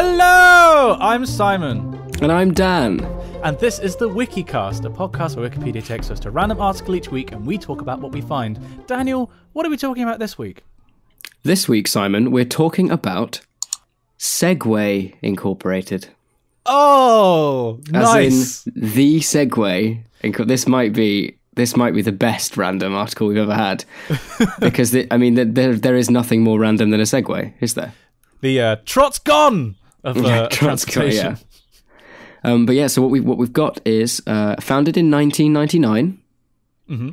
Hello, I'm Simon, And I'm Dan. and this is the WikiCast, a podcast where Wikipedia takes us to a random article each week and we talk about what we find. Daniel, what are we talking about this week? This week, Simon, we're talking about Segway Incorporated. Oh, As nice. in the Segway. This might be this might be the best random article we've ever had because the, I mean th- there there is nothing more random than a Segway, is there? The uh, trot's gone of uh, Yeah, of transportation. yeah. Um, but yeah, so what we what we've got is uh, founded in 1999,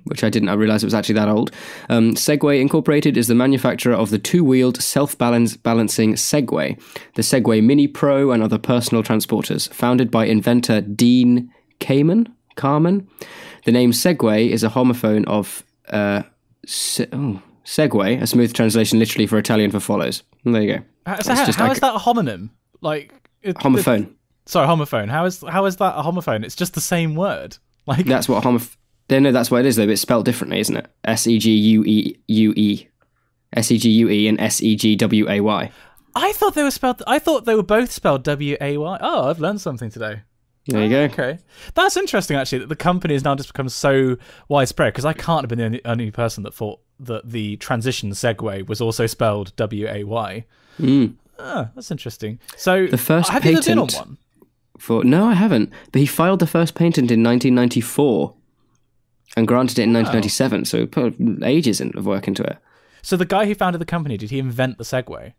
which I didn't I realize it was actually that old. Um, Segway Incorporated is the manufacturer of the two-wheeled self-balance balancing Segway, the Segway Mini Pro, and other personal transporters. Founded by inventor Dean Kamen, Carmen. The name Segway is a homophone of uh, se- oh, Segway, a smooth translation literally for Italian for follows. There you go. So how, how like is that a homonym? Like it, Homophone. it- sorry, homophone. How is how is that a homophone? It's just the same word. Like That's what homof. No, no, that's what it is though. But it's spelled differently, isn't it? S e g u e u e, S e g u e, and S e g w a y. I thought they were spelled. I thought they were both spelled W A Y. Oh, I've learned something today. There you go. Oh, okay, that's interesting. Actually, that the company has now just become so widespread because I can't have been the only, only person that thought that the transition segue was also spelled W A Y. Hmm. Ah, that's interesting. So. The first have you ever been on patent- one? For no, I haven't. But he filed the first patent in 1994, and granted it in 1997. So he put ages of work into it. So the guy who founded the company did he invent the Segway?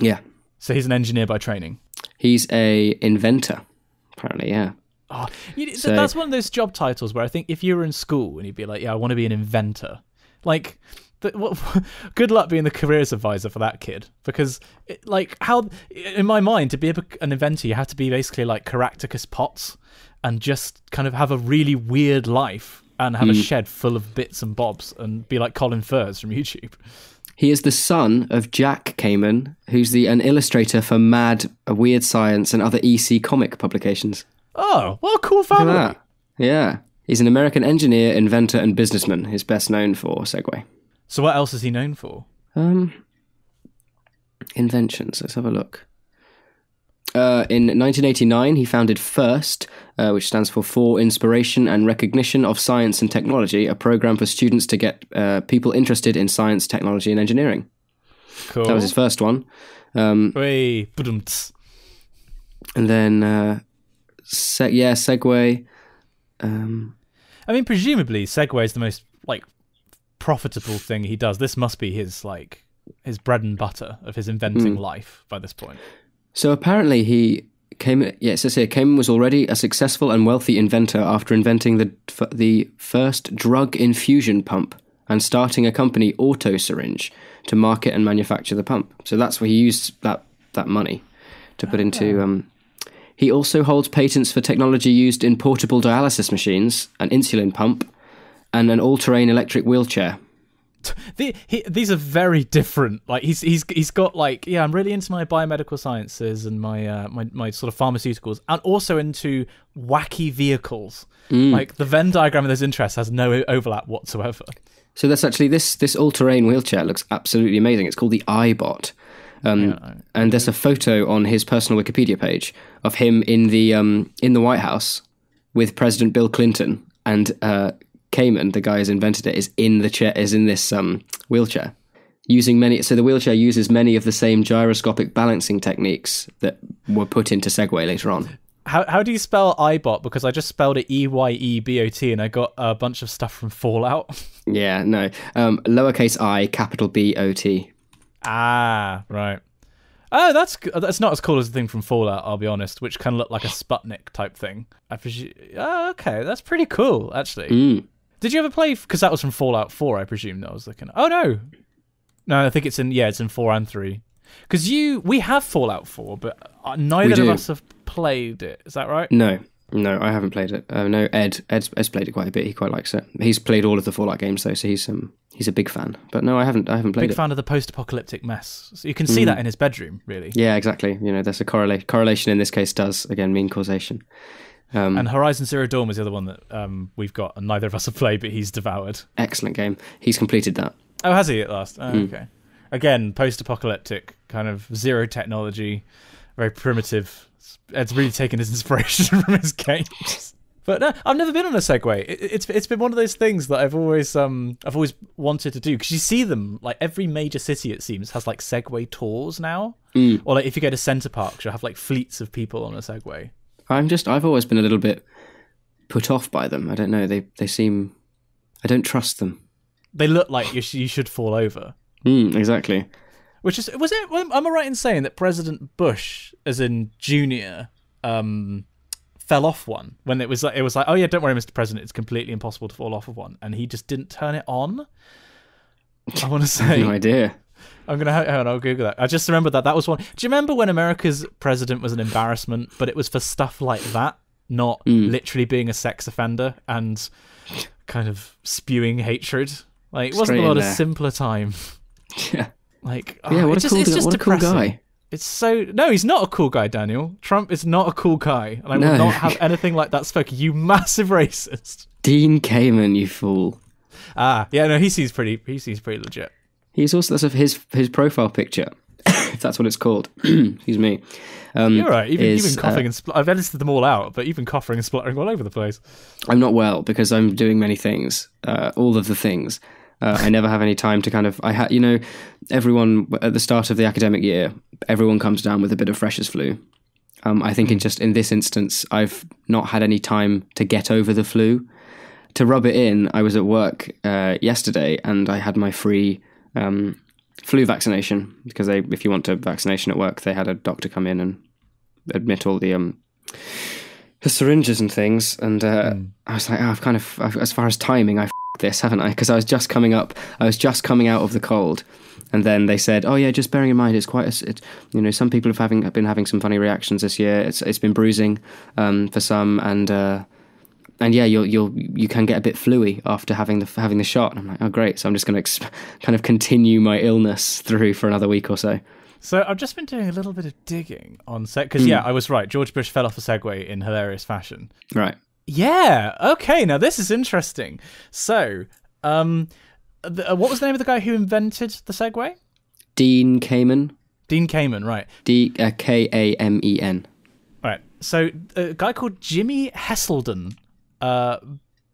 Yeah, So he's an engineer by training. he's a inventor. Apparently, yeah. Oh, you, So- that's one of those job titles where I think if you were in school and you'd be like, "Yeah, I want to be an inventor," like, what, good luck being the careers advisor for that kid because, it, like, how in my mind to be an inventor, you have to be basically like Caractacus Potts and just kind of have a really weird life and have a hmm. shed full of bits and bobs and be like Colin Furze from YouTube. He is the son of Jack Kamen, who's the an illustrator for Mad, Weird Science, and other EC comic publications. Oh, what a cool family! Yeah. He's an American engineer, inventor, and businessman. He's best known for Segway. So what else is he known for? Um, inventions. Let's have a look. Uh, in 1989, he founded FIRST, uh, which stands for For Inspiration and Recognition of Science and Technology, a program for students to get uh, people interested in science, technology, and engineering. Cool. That was his first one. Um, Hey, and then, uh, se- yeah, Segway. Um, I mean, presumably, Segway is the most like profitable thing he does. This must be his like his bread and butter of his inventing life by this point. So apparently he came. Yeah, it says here Kamen was already a successful and wealthy inventor after inventing the the first drug infusion pump and starting a company, Auto Syringe, to market and manufacture the pump. So that's where he used that that money to put into. Um, he also holds patents for technology used in portable dialysis machines, an insulin pump, and an all-terrain electric wheelchair. The, he, these are very different. Like he's he's he's got like yeah, I'm really into my biomedical sciences and my uh, my my sort of pharmaceuticals, and also into wacky vehicles. Like the Venn diagram of those interests has no overlap whatsoever. So that's actually this this all-terrain wheelchair looks absolutely amazing. It's called the iBot. Um, Yeah, and there's a photo on his personal Wikipedia page of him in the um, in the White House with President Bill Clinton and uh, Kamen, the guy who's invented it, is in the chair is in this um, wheelchair using many. So the wheelchair uses many of the same gyroscopic balancing techniques that were put into Segway later on. How how do you spell iBot? Because I just spelled it E Y E B O T, and I got a bunch of stuff from Fallout. Yeah, no, um, lowercase i, capital B O T. Ah, right. Oh, that's that's not as cool as the thing from Fallout. I'll be honest, which kind of looked like a Sputnik type thing. I presume. Oh, okay, that's pretty cool, actually. Mm. Did you ever play? Because that was from Fallout Four, I presume. That I was looking. Oh no, no, I think it's in. Yeah, it's in four and three. Because you, we have Fallout Four, but uh, neither of us have played it. Is that right? No, no, I haven't played it. Uh, no, Ed, Ed's, Ed's played it quite a bit. He quite likes it. He's played all of the Fallout games though, so he's um he's a big fan. But no, I haven't. I haven't played Big it. Mm. fan of the post-apocalyptic mess. So you can see that in his bedroom, really. Yeah, exactly. You know, there's a correlation. Correlation in this case does again mean causation. Um, And Horizon Zero Dawn was the other one that um, we've got, and neither of us have played, but he's devoured. excellent game. He's completed that. Oh, has he at last? Oh, Hmm. Okay. Again, post-apocalyptic, kind of zero technology. very primitive. It's really taken his inspiration from his games. But no, I've never been on a Segway. It, it's it's been one of those things that I've always um I've always wanted to do because you see them like every major city it seems has like Segway tours now, Mm. or like if you go to Centre Parks you'll have like fleets of people on a Segway. I'm just I've always been a little bit put off by them. I don't know. They they seem I don't trust them. They look like you, sh- you should fall over. Mm, exactly. Which is was it? Am I right in saying that President Bush, as in Junior, um, fell off one when it was like it was like, oh yeah, don't worry, Mr. President, it's completely impossible to fall off of one, and he just didn't turn it on. I want to say, No idea. I'm gonna hang on, I'll Google that. I just remembered that that was one. Do you remember when America's president was an embarrassment, but it was for stuff like that, not Mm. literally being a sex offender and kind of spewing hatred? Like, it wasn't Straight a lot of simpler time. Yeah. Like, Yeah, oh, what it's a just, cool it's just What a cool guy. It's so no, he's not a cool guy, Daniel. Trump is not a cool guy, and I No. will not have anything like that spoken. You massive racist. Dean Kamen, you fool. Ah, yeah, no, he seems pretty. He seems pretty legit. He's also that's of his his profile picture, if that's what it's called. Excuse me. Um, You're right. Been- is, been coughing uh, and spl- I've edited them all out, but you've coughing and spluttering all over the place. I'm not well because I'm doing many things, uh, all of the things. Uh, I never have any time to kind of. I had, you know, everyone at the start of the academic year, everyone comes down with a bit of freshers flu. Um, I think in just in this instance, I've not had any time to get over the flu. To rub it in, I was at work uh, yesterday and I had my free um, flu vaccination because they, if you want a vaccination at work, they had a doctor come in and admit all the um, the syringes and things. And uh, I was like, oh, I've kind of, I've, as far as timing, I f- this, haven't I? Because I was just coming up, I was just coming out of the cold. And then they said, "Oh yeah, just bearing in mind, it's quite a, it, you know, some people have having have been having some funny reactions this year. It's it's been bruising um, for some, and uh, and yeah, you'll you'll you can get a bit fluey after having the having the shot. And I'm like, oh great, so I'm just going to exp- kind of continue my illness through for another week or so. So I've just been doing a little bit of digging on set because yeah, I was right. George Bush fell off a Segway in hilarious fashion. Right. Yeah. Okay. Now this is interesting. So, um, the, uh, what was the name of the guy who invented the Segway? Dean Kamen, Dean Kamen. Right. D uh, K A M E N. Right. So a guy called Jimi Heselden uh,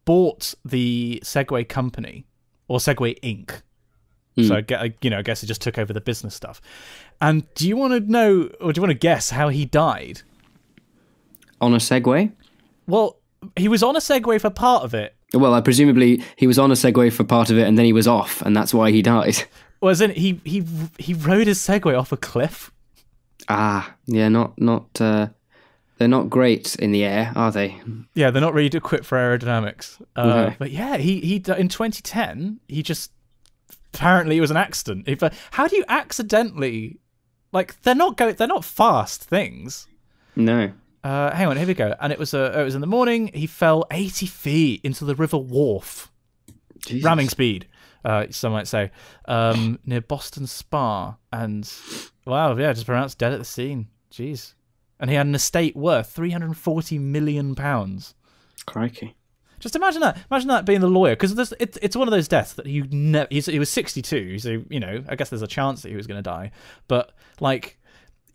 bought the Segway company or Segway Inc. So I get, you know, I guess he just took over the business stuff. And do you want to know, or do you want to guess how he died? On a Segway. Well, he was on a Segway for part of it. Well, I presumably he was on a Segway for part of it, and then he was off, and that's why he died. Well, in he he he rode his Segway off a cliff. Ah, yeah, not not. Uh, they're not great in the air, are they? Yeah, they're not really equipped for aerodynamics. Uh, No. But yeah, he he in 2010 he just apparently it was an accident. If uh, how do you accidentally like they're not go they're not fast things. No. Uh, hang on, here we go. And it was uh, it was in the morning. He fell 80 feet into the River Wharfe, Jesus. ramming speed. Uh, some might say um, near Boston Spa, and wow, yeah, just pronounced dead at the scene. Jeez, and he had an estate worth 340 million pounds. Crikey. Just imagine that. Imagine that being the lawyer, because it's it's one of those deaths that you never. He was sixty two, so you know. I guess there's a chance that he was going to die, but like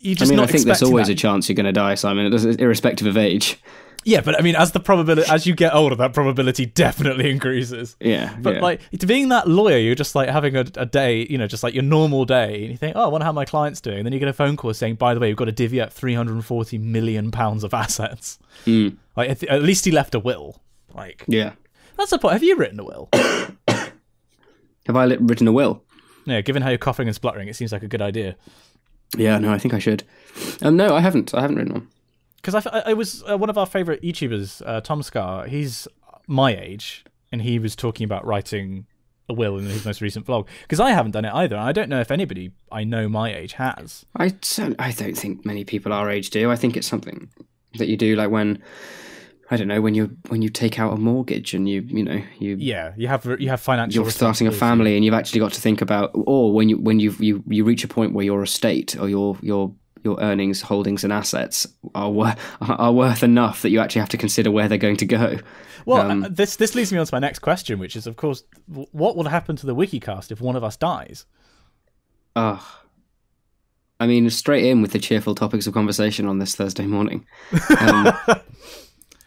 you I just mean, I think there's always that. a chance you're going to die, Simon. It irrespective of age. Yeah, but I mean, as the probability as you get older, that probability definitely increases. Yeah. But yeah. like to being that lawyer, you're just like having a, a day, you know, just like your normal day, and you think, oh, I wonder how my client's doing. And then you get a phone call saying, by the way, we've got to divvy up 340 million pounds of assets. Mm. Like at, least he left a will. Like yeah. that's the point. Have you written a will? Have I written a will? yeah, given how you're coughing and spluttering, it seems like a good idea. Yeah, no, I think I should. Um, no, I haven't. I haven't written one. Because I, I was uh, one of our favorite YouTubers, uh, Tom Scott. He's my age, and he was talking about writing a will in his most recent vlog. Because I haven't done it either. and I don't know if anybody I know my age has. I cer- I don't think many people our age do. I think it's something that you do, like when I don't know when you when you take out a mortgage and you you know you Yeah, you have you have financial. you're starting a family and you've actually got to think about or when you when you you you reach a point where your estate or your your your earnings holdings and assets are wor- are worth enough that you actually have to consider where they're going to go Well, Um, uh, this this leads me on to my next question, which is, of course, what will happen to the WikiCast if one of us dies? Ugh. I mean, straight in with the cheerful topics of conversation on this Thursday morning. Um,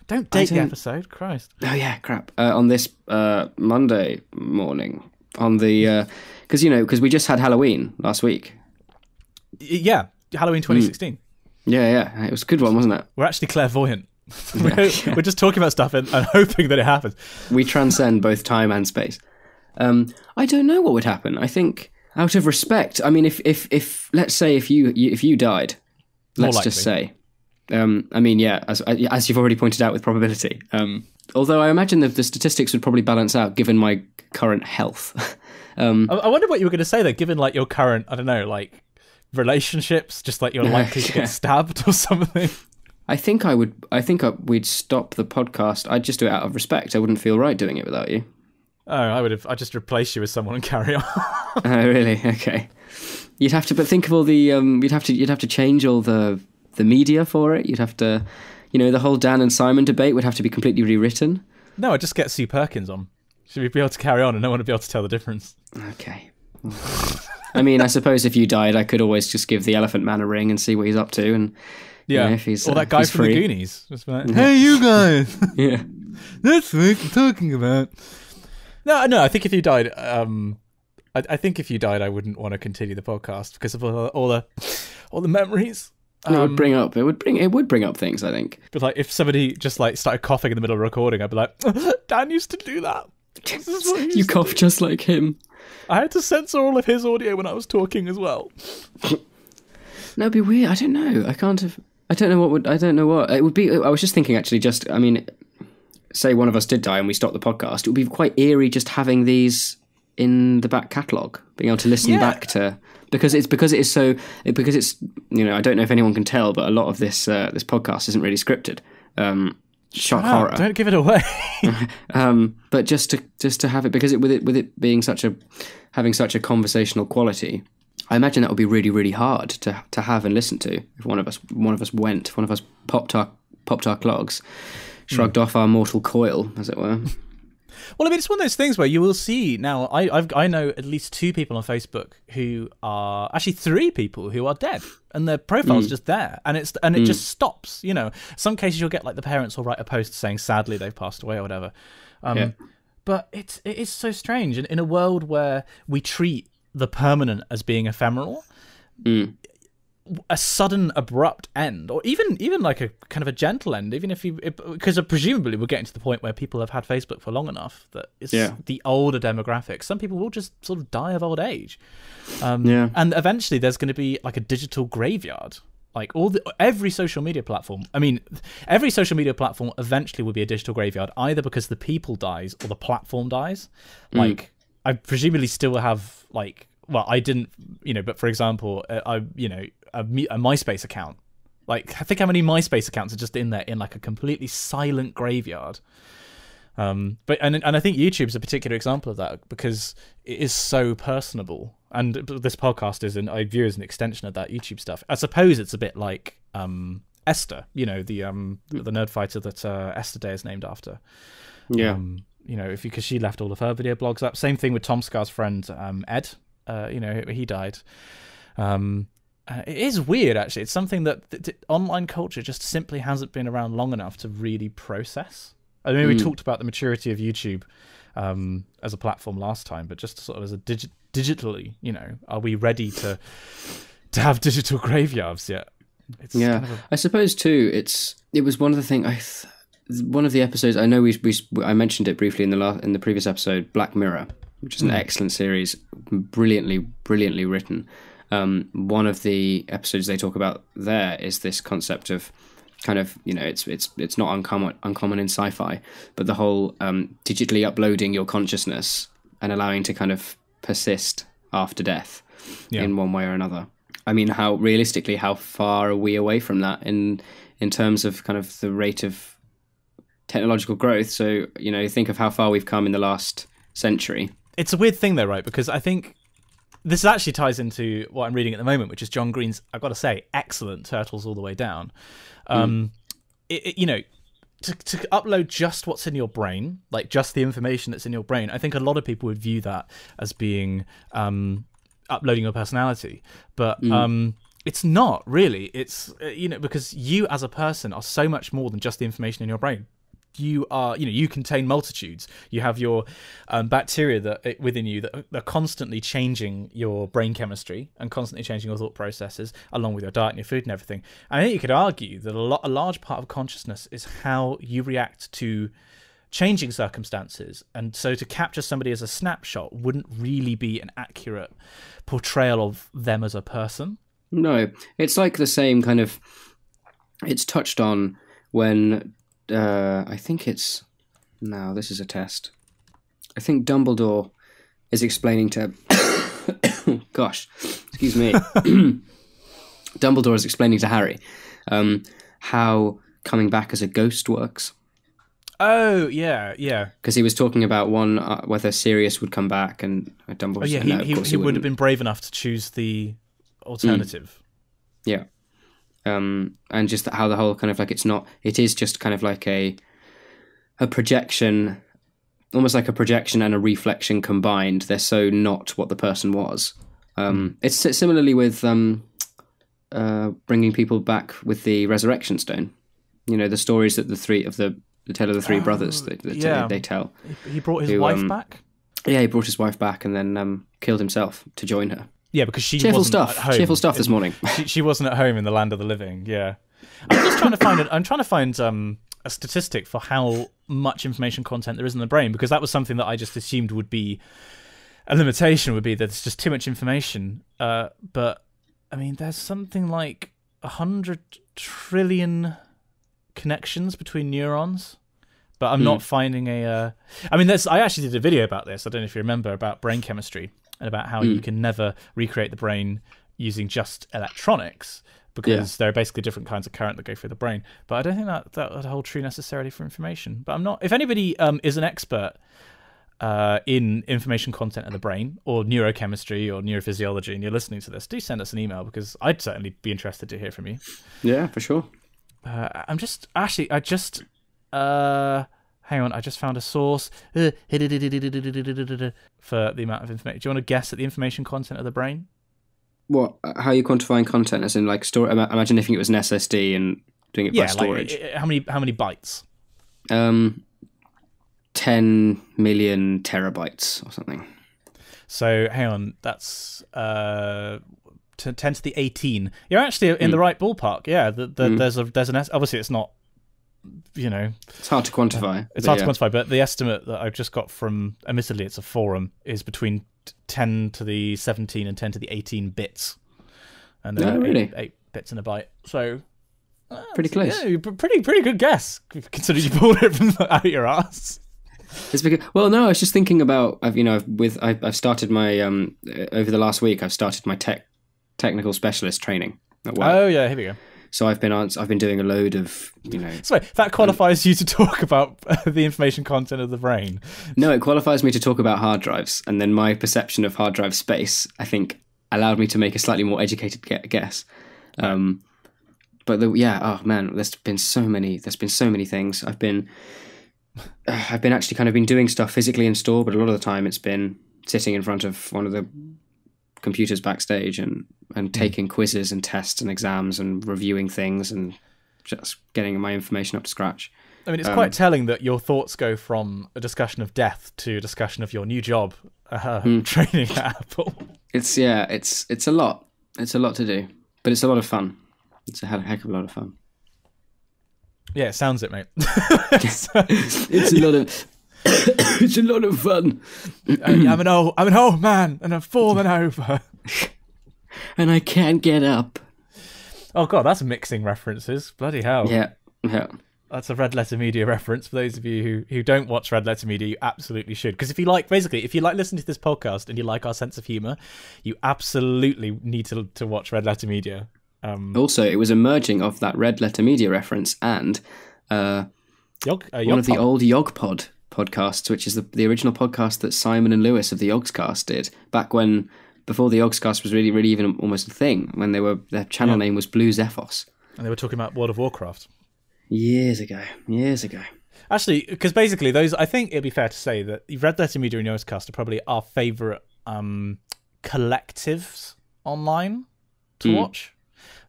Don't date the don't- episode, Christ. oh yeah, crap. Uh, on this uh, Monday morning, on the because you know because we just had Halloween last week. Yeah, Halloween 2016. Yeah, yeah, it was a good one, wasn't it? We're actually clairvoyant. we're, we're just talking about stuff and, and hoping that it happens. We transcend both time and space. Um, I don't know what would happen. I think out of respect. I mean, if if if let's say if you if you died, More let's just say. Um, I mean, yeah, as as you've already pointed out with probability. Um, although I imagine that the statistics would probably balance out given my current health. um, I, I wonder what you were going to say there, given like your current, I don't know, like relationships, just like you're likely to get stabbed or something. I think I would. I think I, we'd stop the podcast. I'd just do it out of respect. I wouldn't feel right doing it without you. Oh, I would have. I just replace you with someone and carry on. Oh, really? Okay. You'd have to, but think of all the. Um, you'd have to. You'd have to change all the the media for it. You'd have to. You know, the whole Dan and Simon debate would have to be completely rewritten. no, I just get Sue Perkins on. Should we be able to carry on and no one would be able to tell the difference? Okay. I mean, I suppose if you died, I could always just give the Elephant Man a ring and see what he's up to, and Yeah, if he's, or uh, that guy he's from free. the Goonies. Just be like, hey, you guys, yeah. that's what I'm talking about. No, no, I think if you died, um, I, I think if you died, I wouldn't want to continue the podcast because of all, all the all the memories. it would Um, bring up. It would bring. It would bring up things. I think. But like, if somebody just like started coughing in the middle of recording, I'd be like, Dan used to do that. This is what he used You to cough just like him. I had to censor all of his audio when I was talking as well. No, it'd be weird. I don't know. I can't have. I don't know what would. I don't know what it would be. I was just thinking actually. Just I mean, say one of us did die and we stopped the podcast. It would be quite eerie just having these in the back catalogue, being able to listen Yeah. back to because it's because it is so it, because it's you know I don't know if anyone can tell, but a lot of this uh, this podcast isn't really scripted. Um, shock Oh, horror. don't give it away. Um, but just to just to have it because it with it with it being such a having such a conversational quality, I imagine that would be really really hard to to have and listen to if one of us one of us went, if one of us popped our popped our clogs, shrugged off our mortal coil, as it were. Well, I mean, it's one of those things where you will see now. I I've, I know at least two people on Facebook who are actually three people who are dead, and their profile's hmm. just there, and it's and it hmm. just stops. You know, some cases you'll get like the parents will write a post saying sadly they've passed away or whatever. Um, Yeah. But it's it is so strange, and in a world where we treat the permanent as being ephemeral, hmm. A sudden abrupt end or even even like a kind of a gentle end even if you because presumably we're getting to the point where people have had facebook for long enough that it's Yeah. the older demographic. Some people will just sort of die of old age. Um, Yeah. and eventually there's going to be like a digital graveyard. Like all the every social media platform i mean every social media platform eventually will be a digital graveyard either because the people dies or the platform dies. Like i presumably still have like well i didn't you know but for example uh, i you know a, a myspace account like i think how many myspace accounts are just in there in like a completely silent graveyard um, but and and I think YouTube's a particular example of that because it is so personable, and this podcast is, and I view as an extension of that YouTube stuff. I suppose it's a bit like um, Esther, you know, the um, the nerd fighter that uh, Esther Day is named after. Yeah. Um, you know, if because she left all of her video blogs up. Same thing with Tom Scott's friend um, Ed. Uh, you know, he died. Um, uh, it is weird, actually. It's something that th- th- online culture just simply hasn't been around long enough to really process. I mean, we talked about the maturity of YouTube um, as a platform last time, but just sort of as a digi- digitally, you know, are we ready to to have digital graveyards yet? It's Yeah, kind of a- I suppose too. It's it was one of the thing I, th- one of the episodes. I know we, we I mentioned it briefly in the last in the previous episode, Black Mirror, which is an excellent series, brilliantly brilliantly written. Um, one of the episodes they talk about there is this concept of kind of you know it's it's it's not uncommon uncommon in sci-fi, but the whole um, digitally uploading your consciousness and allowing to kind of persist after death Yeah. in one way or another. I mean, how realistically, how far are we away from that in in terms of kind of the rate of technological growth? So you know, think of how far we've come in the last century. it's a weird thing though, right? Because I think this actually ties into what I'm reading at the moment, which is John Green's, I've got to say, excellent Turtles All the Way Down. Um, it, it- you know, to, to upload just what's in your brain, like just the information that's in your brain, I think a lot of people would view that as being um, uploading your personality. But um, it's not really. It's uh, you know because you as a person are so much more than just the information in your brain. You are, you know, you contain multitudes. You have your um, bacteria that uh, within you that are constantly changing your brain chemistry and constantly changing your thought processes, along with your diet and your food and everything. And I think you could argue that a, lot, a large part of consciousness is how you react to changing circumstances. And so to capture somebody as a snapshot wouldn't really be an accurate portrayal of them as a person. No, it's like the same kind of. It's touched on when uh, I think it's. No, this is a test. I think Dumbledore is explaining to. gosh, excuse me. Dumbledore is explaining to Harry um, how coming back as a ghost works. Oh yeah, yeah. Because he was talking about one uh, whether Sirius would come back, and uh, Dumbledore. Oh yeah, he, no, of he, he would have been brave enough to choose the alternative. Yeah. Um, and just how the whole kind of like it's not it is just kind of like a a projection almost like a projection and a reflection combined. They're so not what the person was. Um, it's si- similarly with um, uh, bringing people back with the resurrection stone. You know the stories that the three of the the tale of the three brothers that, that yeah. they, they tell. He brought his Who, wife um, back. Yeah, he brought his wife back and then um, killed himself to join her. Yeah, because she Cheerful wasn't stuff. At home. Cheerful stuff this morning. she, she wasn't at home in the land of the living. Yeah, I'm just trying to find it. I'm trying to find um, a statistic for how much information content there is in the brain because that was something that I just assumed would be a limitation. Would be that it's just too much information. Uh, but I mean, there's something like a hundred trillion connections between neurons. But I'm not finding a. Uh, I mean, there's. I actually did a video about this. I don't know if you remember about brain chemistry and about how you can never recreate the brain using just electronics because there are basically different kinds of current that go through the brain. But I don't think that that would hold true necessarily for information. But I'm not. If anybody um, is an expert uh, in information content of the brain or neurochemistry or neurophysiology, and you're listening to this, do send us an email because I'd certainly be interested to hear from you. yeah, for sure. Uh, I'm just actually, I just uh, hang on, I just found a source uh, for the amount of information. Do you want to guess at the information content of the brain? What? uh, How are you quantifying content? As in, like, store. Imagine if it was an SSD and doing it by Yeah, storage. like uh, how many how many bytes? um, ten million terabytes or something. So hang on, that's uh, ten to the eighteen. You're actually in Hmm. the right ballpark. Yeah, the, the, there's a there's an obviously it's not, you know, It's hard to quantify. it's hard yeah. to quantify, but the estimate that I've just got from, admittedly, it's a forum, is between 10 to the 17 and 10 to the 18 bits. And then Oh, eight- really? eight, bits in a byte. So, Pretty close. yeah, pretty pretty good guess, considering you pulled it from out your ass. It's because well, no, I was just thinking about I've you know with I've, I've started my um uh, over the last week I've started my tech technical specialist training at work. Oh yeah, here we go. So I've been ans- I've been doing a load of you know So that qualifies you to talk about the information content of the brain. no it qualifies me to talk about hard drives and then my perception of hard drive space I think allowed me to make a slightly more educated gue- guess. Um, but the, yeah, oh man, there's been so many. There's been so many things. I've been, I've been actually kind of been doing stuff physically in store, but a lot of the time it's been sitting in front of one of the computers backstage and and taking quizzes and tests and exams and reviewing things and just getting my information up to scratch. I mean, it's Um, quite telling that your thoughts go from a discussion of death to a discussion of your new job, uh, Hmm. training at Apple. It's yeah, it's it's a lot. It's a lot to do, but it's a lot of fun. It's a heck of a lot of fun. Yeah, it sounds it, mate. It's a lot of it's a lot of fun, I'm an old, I'm an old man, and I'm falling over. and I can't get up. Oh god, that's mixing references. Bloody hell. Yeah, yeah. That's a Red Letter Media reference. For those of you who, who don't watch Red Letter Media, you absolutely should. Because if you like, basically, if you like listening to this podcast and you like our sense of humor, you absolutely need to to watch Red Letter Media. Um, Also, it was a merging of that Red Letter Media reference and uh, Yog, uh, one of the old Yogpod podcasts, which is the, the original podcast that Simon and Lewis of the Yogscast did back when before the Yogscast was really, really even almost a thing. When they were their channel name was BlueXephos and they were talking about World of Warcraft. years ago. Years ago. Actually, because basically those, I think it'd be fair to say that Red Letter Media and Yogscast are probably our favorite um, collectives online to watch.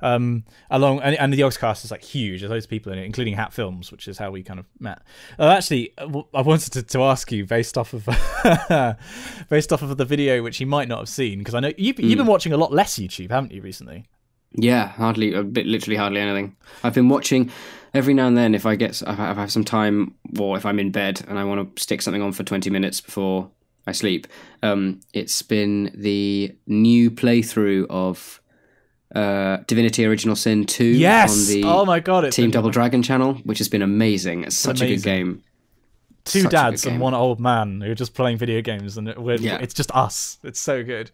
Um, along and, and the Yogscast is like huge. There's loads of people in it, including Hat Films, which is how we kind of met. Uh, actually, uh, I wanted to, to ask you based off of based off of the video, which you might not have seen, because I know you've, you've been watching a lot less YouTube, haven't you, recently? Yeah, hardly a bit, literally hardly anything. I've been watching every now and then if I get if I have some time or if I'm in bed and I want to stick something on for 20 minutes before I sleep. Um, it's been the new playthrough of uh, Divinity Original Sin 2 Yes. on the oh my god, Team Double Dragon channel, which has been amazing. It's such a good game. two such dads good and one old man who are just playing video games, and we're, Yeah. it's just us. It's so good.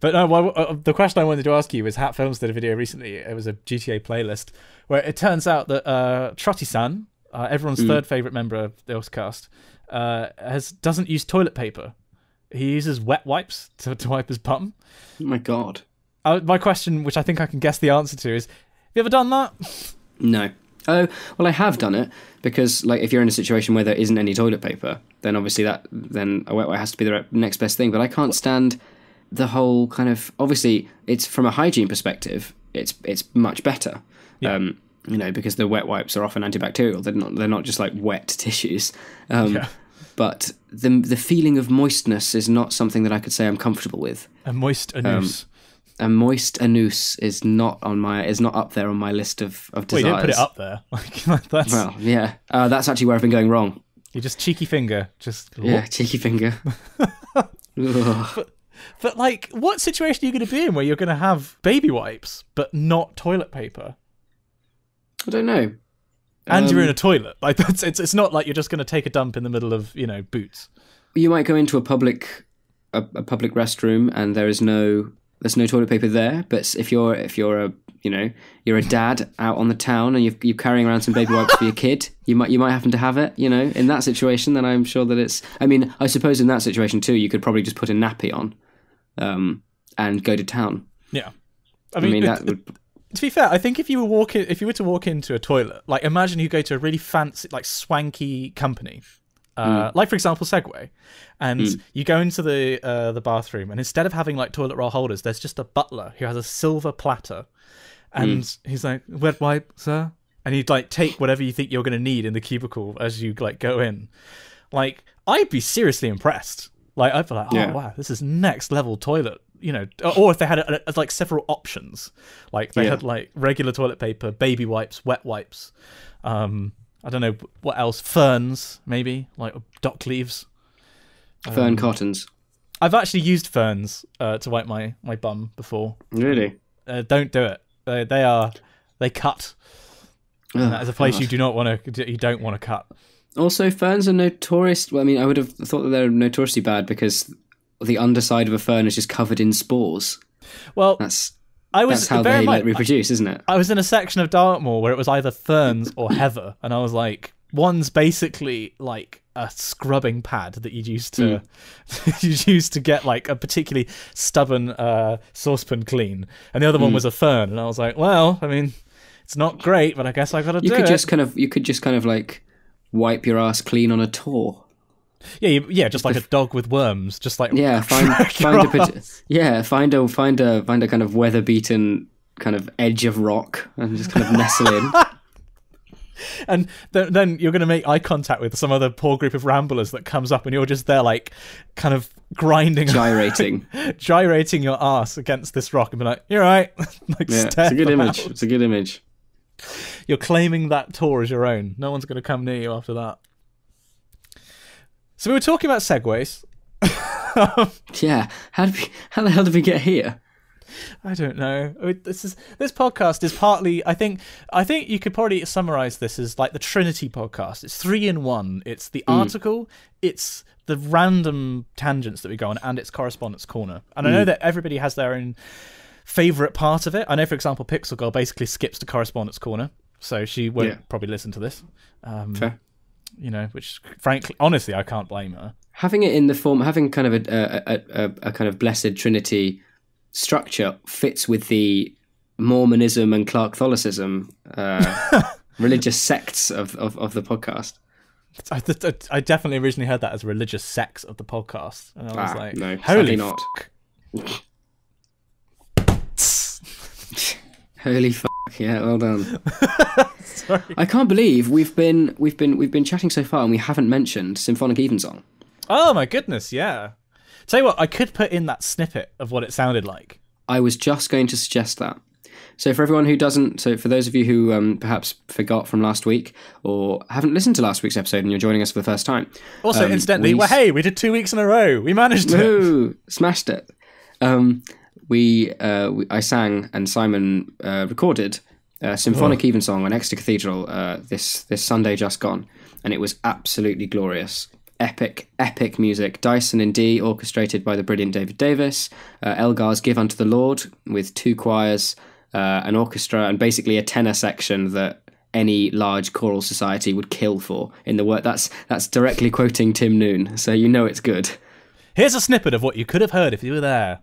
But no, well, uh, the question I wanted to ask you was Hat Films did a video recently. It was a GTA playlist where it turns out that uh, Trotty-san, uh, everyone's third favorite member of the Yogscast, uh, has doesn't use toilet paper. He uses wet wipes to, to wipe his bum. Oh my god. Uh, my question, which I think I can guess the answer to, is: Have you ever done that? No. Oh, well, I have done it because, like, if you're in a situation where there isn't any toilet paper, then obviously that then a wet wipe has to be the next best thing. But I can't stand the whole kind of. Obviously, it's from a hygiene perspective, it's it's much better. Um, you know, because the wet wipes are often antibacterial. They're not. They're not just like wet tissues. Um, Yeah. But the the feeling of moistness is not something that I could say I'm comfortable with. A moist Um, anus. A moist anus is not on my is not up there on my list of of well, desires. you didn't put it up there. Like that's Well, yeah, uh, that's actually where I've been going wrong. you just cheeky finger, just Yeah, cheeky finger. Ugh. But like, what situation are you going to be in where you're going to have baby wipes but not toilet paper, I don't know. and you're in Um, a toilet? Like that's it's it's not like you're just going to take a dump in the middle of you know boots. You might go into a public a, a public restroom and there is no there's no toilet paper there. But if you're if you're a you know you're a dad out on the town and you're, you're carrying around some baby wipes for your kid, you might you might happen to have it. You know, in that situation, then I'm sure that it's. I mean, I suppose in that situation too, you could probably just put a nappy on, um, and go to town. Yeah, I I mean, mean, it- that would. to be fair, I think if you were walking, if you were to walk into a toilet, like imagine you go to a really fancy, like swanky company, uh, like for example Segway, and you go into the uh, the bathroom, and instead of having like toilet roll holders, there's just a butler who has a silver platter, and he's like, "Wet wipe, sir," and he'd like take whatever you think you're going to need in the cubicle as you like go in. Like, I'd be seriously impressed. Like, I'd be like, "Oh Yeah. wow, this is next level toilet." You know, or if they had a, a- like several options, like they Yeah. had like regular toilet paper, baby wipes, wet wipes. Um, I don't know what else. Ferns, maybe like dock leaves. Fern cottons. I've actually used ferns uh, to wipe my my bum before. Really? Uh, don't do it. They, they are they cut. And that is a place you do not want to you don't want to cut. Also, ferns are notorious. Well, I mean, I would have thought that they're notoriously bad because the underside of a fern is just covered in spores. Well, That's I was that's how bear they mind, reproduce, isn't it? I was in a section of Dartmoor where it was either ferns or heather, and I was like, one's basically like a scrubbing pad that you'd use to you'd use to get like a particularly stubborn uh, saucepan clean, and the other one was a fern, and I was like, well, I mean, it's not great, but I guess I've got to You could it. just kind of you could just kind of like wipe your ass clean on a tor. Yeah, you, yeah, just like a dog with worms, just like Yeah, find find a yeah find a find a find a kind of weather beaten kind of edge of rock and just kind of nestle in. and then, then you're going to make eye contact with some other poor group of ramblers that comes up, and you're just there, like, kind of grinding, gyrating. gyrating your ass against this rock, and be like, "You're right." like, Yeah, it's a good image. out. It's a good image. You're claiming that tor as your own. No one's going to come near you after that. So we were talking about segways. Yeah. How did we, how the hell did we get here? I don't know. This is this podcast is partly. I think. I think you could probably summarize this as like the Trinity podcast. It's three in one. It's the article. It's the random tangents that we go on, and it's correspondence corner. And I know that everybody has their own favorite part of it. I know, for example, Pixel Girl basically skips to correspondence corner, so she won't Yeah. probably listen to this. Um, Fair. You know, which frankly, honestly, I can't blame her. Having it in the form, having kind of a a, a, a, kind of blessed Trinity structure fits with the Mormonism and Clark-Catholicism uh, religious sects of, of, of the podcast. I, I, I definitely originally heard that as religious sects of the podcast, and I was Ah, like, no, "Holy not. fuck." Holy fuck! Yeah, well done. I can't believe we've been we've been we've been chatting so far and we haven't mentioned symphonic evensong. Oh my goodness, yeah. Tell you what, I could put in that snippet of what it sounded like. I was just going to suggest that. So for everyone who doesn't, so for those of you who um, perhaps forgot from last week or haven't listened to last week's episode and you're joining us for the first time. Also, um, incidentally, we well, hey, we did two weeks in a row. We managed it. Woo! Smashed it. Um, we, uh, we, I sang and Simon uh, recorded a symphonic evensong on Exeter Cathedral uh, this this Sunday just gone, and it was absolutely glorious. Epic, epic music. Dyson in D, orchestrated by the brilliant David Davis. Uh, Elgar's "Give Unto the Lord" with two choirs, uh, an orchestra, and basically a tenor section that any large choral society would kill for in the work. That's that's directly quoting Tim Noon, so you know it's good. Here's a snippet of what you could have heard if you were there.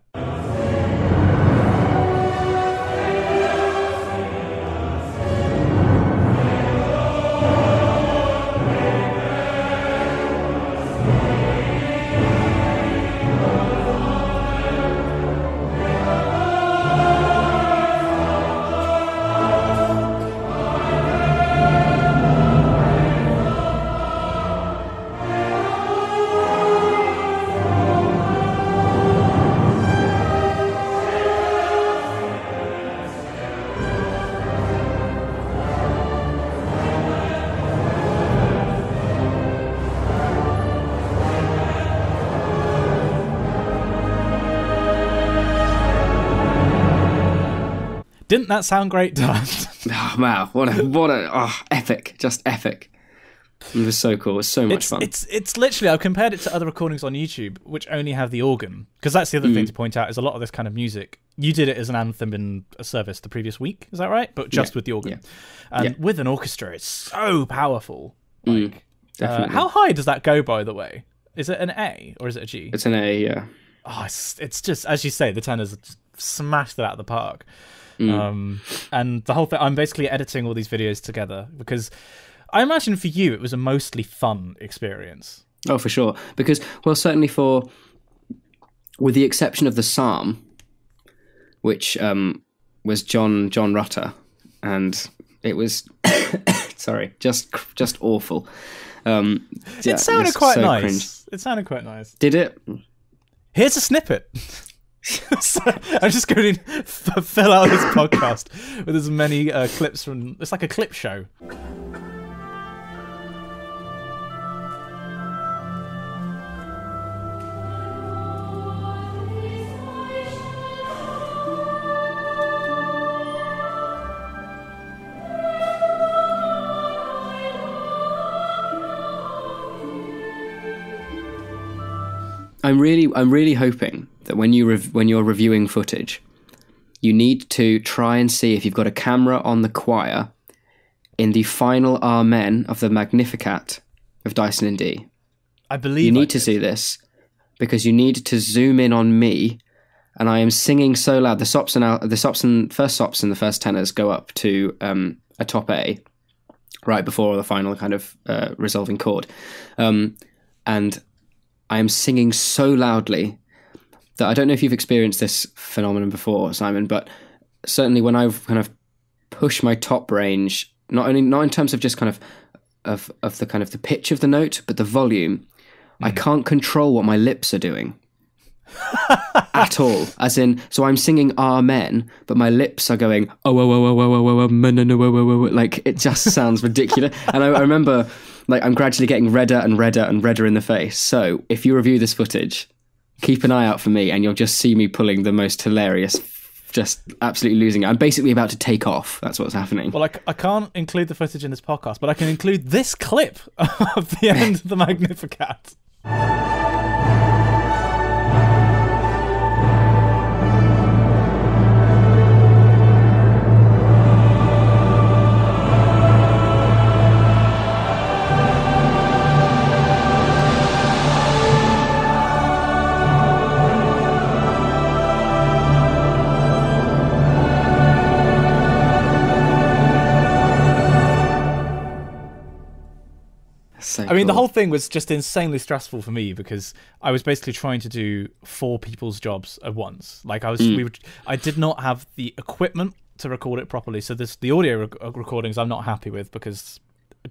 Didn't that sound great, Dan? Oh wow, what a what a oh, epic, just epic. It was so cool. It was so much it's, fun. it's it's literally I've compared it to other recordings on YouTube which only have the organ because that's the other thing Mm. to point out is a lot of this kind of music. You did it as an anthem in a service the previous week, is that right? But just Yeah, with the organ, yeah. and Yeah. with an orchestra, it's so powerful. Mm, Like, uh, definitely. how high does that go? By the way, is it an A or is it a G? It's an A, yeah. oh, it's, it's just as you say, the tenors smashed it out of the park. Mm. Um, and the whole thing, I'm basically editing all these videos together because I imagine for you it was a mostly fun experience. Oh, for sure. Because, well, certainly for, with the exception of the Psalm, which um, was John John Rutter, and it was, sorry, just just awful. Um, yeah, it sounded was quite so nice. cringe. It sounded quite nice. Did it? Here's a snippet. So, I'm just going to f- fill out this podcast with as many uh, clips from. It's like a clip show. I'm really, I'm really hoping that when you rev- when you're reviewing footage, you need to try and see if you've got a camera on the choir in the final Amen of the Magnificat of Dyson and D. I believe You I need to see this because you need to zoom in on me, and I am singing so loud. The sops and out, the sops and first sops and the first tenors go up to um, a top A, right before the final kind of uh, resolving chord, um, and I am singing so loudly that I don't know if you've experienced this phenomenon before, Simon, but certainly when I've kind of pushed my top range, not only not in terms of just kind of of of the kind of the pitch of the note, but the volume. I can't control what my lips are doing at all. As in, so I'm singing Amen, but my lips are going oh oh oh oh oh oh oh oh no, no, no, oh, oh, oh, oh. like it just sounds ridiculous. And I, I remember, like, I'm gradually getting redder and redder and redder in the face. So if you review this footage, keep an eye out for me, and you'll just see me pulling the most hilarious. Just absolutely losing it. I'm basically about to take off. That's what's happening. Well, I can't include the footage in this podcast, but I can include this clip of the end of the Magnificat. So I mean, the whole thing was just insanely stressful for me because I was basically trying to do four people's jobs at once. Like I was, we were, I did not have the equipment to record it properly. So this the audio rec- uh, recordings I'm not happy with because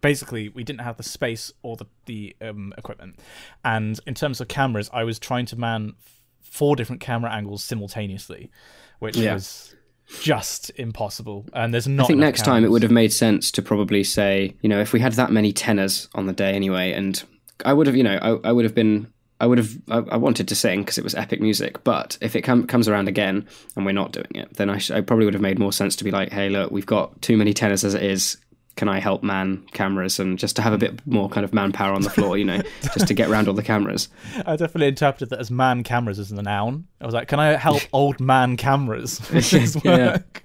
basically we didn't have the space or the the um, equipment. And in terms of cameras, I was trying to man four different camera angles simultaneously, which Yeah. was just impossible. And there's not. I think next time it would have made sense to probably say, you know, if we had that many tenors on the day anyway, and I would have, you know, I, I would have been, I would have, I, I wanted to sing because it was epic music. But if it com- comes around again and we're not doing it, then I, sh- I probably would have made more sense to be like, hey, look, we've got too many tenors as it is. Can I help man cameras and just to have a bit more kind of manpower on the floor, you know, just to get around all the cameras? I definitely interpreted that as man cameras as the noun. I was like, can I help old man cameras with this Yeah. work?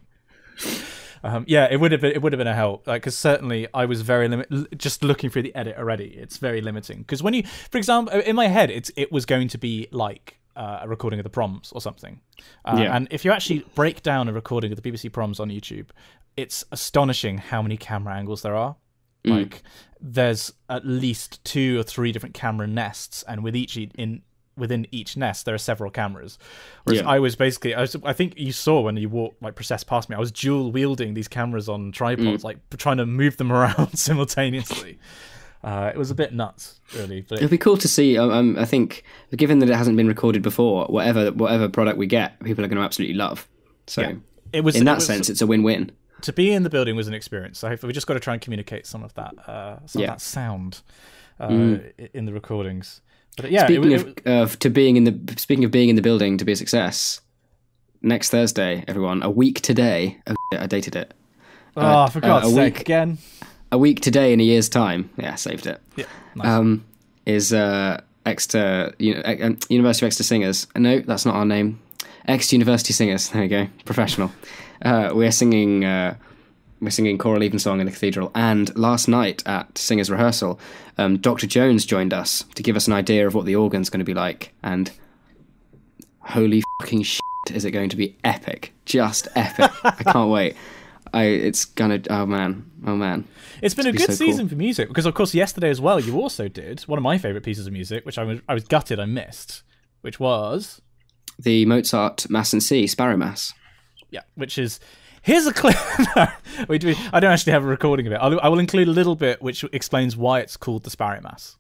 Um, yeah, it would have been it would have been a help. Like, because certainly I was very limit. Just looking through the edit already, it's very limiting. Because when you, for example, in my head, it's it was going to be like uh, a recording of the proms or something. Uh, Yeah. And if you actually break down a recording of the BBC proms on YouTube, it's astonishing how many camera angles there are. Like, there's at least two or three different camera nests, and with each in within each nest there are several cameras. Whereas Yeah. I was basically, I, was, I think you saw when you walked like processed past me, I was dual wielding these cameras on tripods, like trying to move them around simultaneously. Uh, it was a bit nuts, really. But It'd be cool to see. um, Um, I think, given that it hasn't been recorded before, whatever whatever product we get, people are going to absolutely love. So, Yeah. it was in it that was- sense, it's a win-win. To be in the building was an experience. So hopefully we just got to try and communicate some of that, uh, some Yeah. Mm. of that sound uh, i- in the recordings. But yeah, Speaking it, of, of to being in the speaking of being in the building to be a success, next Thursday, everyone, a week today. Oh, I dated it. oh, for uh, God's a sake, week- again. A week today in a year's time. Yeah, saved it. Yeah, nice. Um, is uh, Exeter you know, uh, um, University of Exeter Singers? No, that's not our name. Exeter University Singers. There you go. Professional. Uh, we're singing. Uh, we're singing choral evensong in the cathedral. And last night at singers rehearsal, um, Dr. Jones joined us to give us an idea of what the organ's going to be like. And holy fucking shit, is it going to be epic? Just epic. I can't wait. I it's gonna. Oh man. Oh man. It's been a be good so cool. season for music because, of course, yesterday as well, you also did one of my favorite pieces of music, which I was I was gutted I missed, which was The Mozart Mass and C Sparrow Mass. Yeah, which is here's a clip. we do. I don't actually have a recording of it. I'll, I will include a little bit which explains why it's called the Sparrow Mass.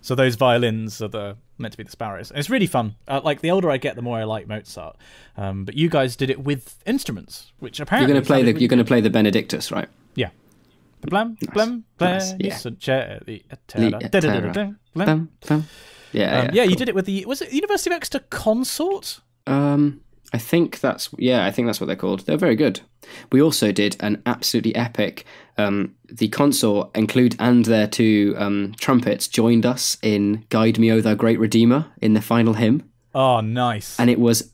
So those violins are the meant to be the sparrows. And it's really fun. Uh, like the older I get, the more I like Mozart. Um, but you guys did it with instruments, which apparently You're gonna play the really you're gonna play the Benedictus, right? Yeah. The blam, blam, Nice, blam, yeah. yeah, you did it with the was it University of Exeter consort? Um, I think that's yeah, I think that's what they're called. They're very good. We also did an absolutely epic. Um, the consort include and their two um, trumpets joined us in "Guide Me, O Thou Great Redeemer" in the final hymn, Oh, nice. and it was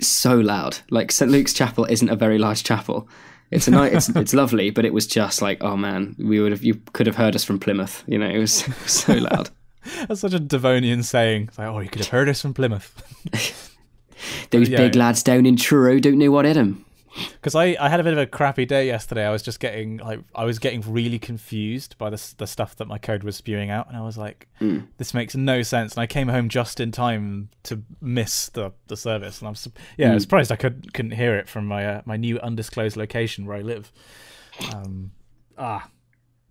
so loud. Like St Luke's Chapel isn't a very large chapel. It's a night. It's it's lovely, but it was just like, oh man, we would have you could have heard us from Plymouth. You know, it was, it was so loud. That's such a Devonian saying. It's like, oh, you could have heard us from Plymouth. Those Yeah, big lads down in Truro don't know what hit them. Because I, I had a bit of a crappy day yesterday. I was just getting like I was getting really confused by the the stuff that my code was spewing out, and I was like, this makes no sense. And I came home just in time to miss the, the service, and I'm yeah, I was surprised I could couldn't hear it from my uh, my new undisclosed location where I live. Um, ah,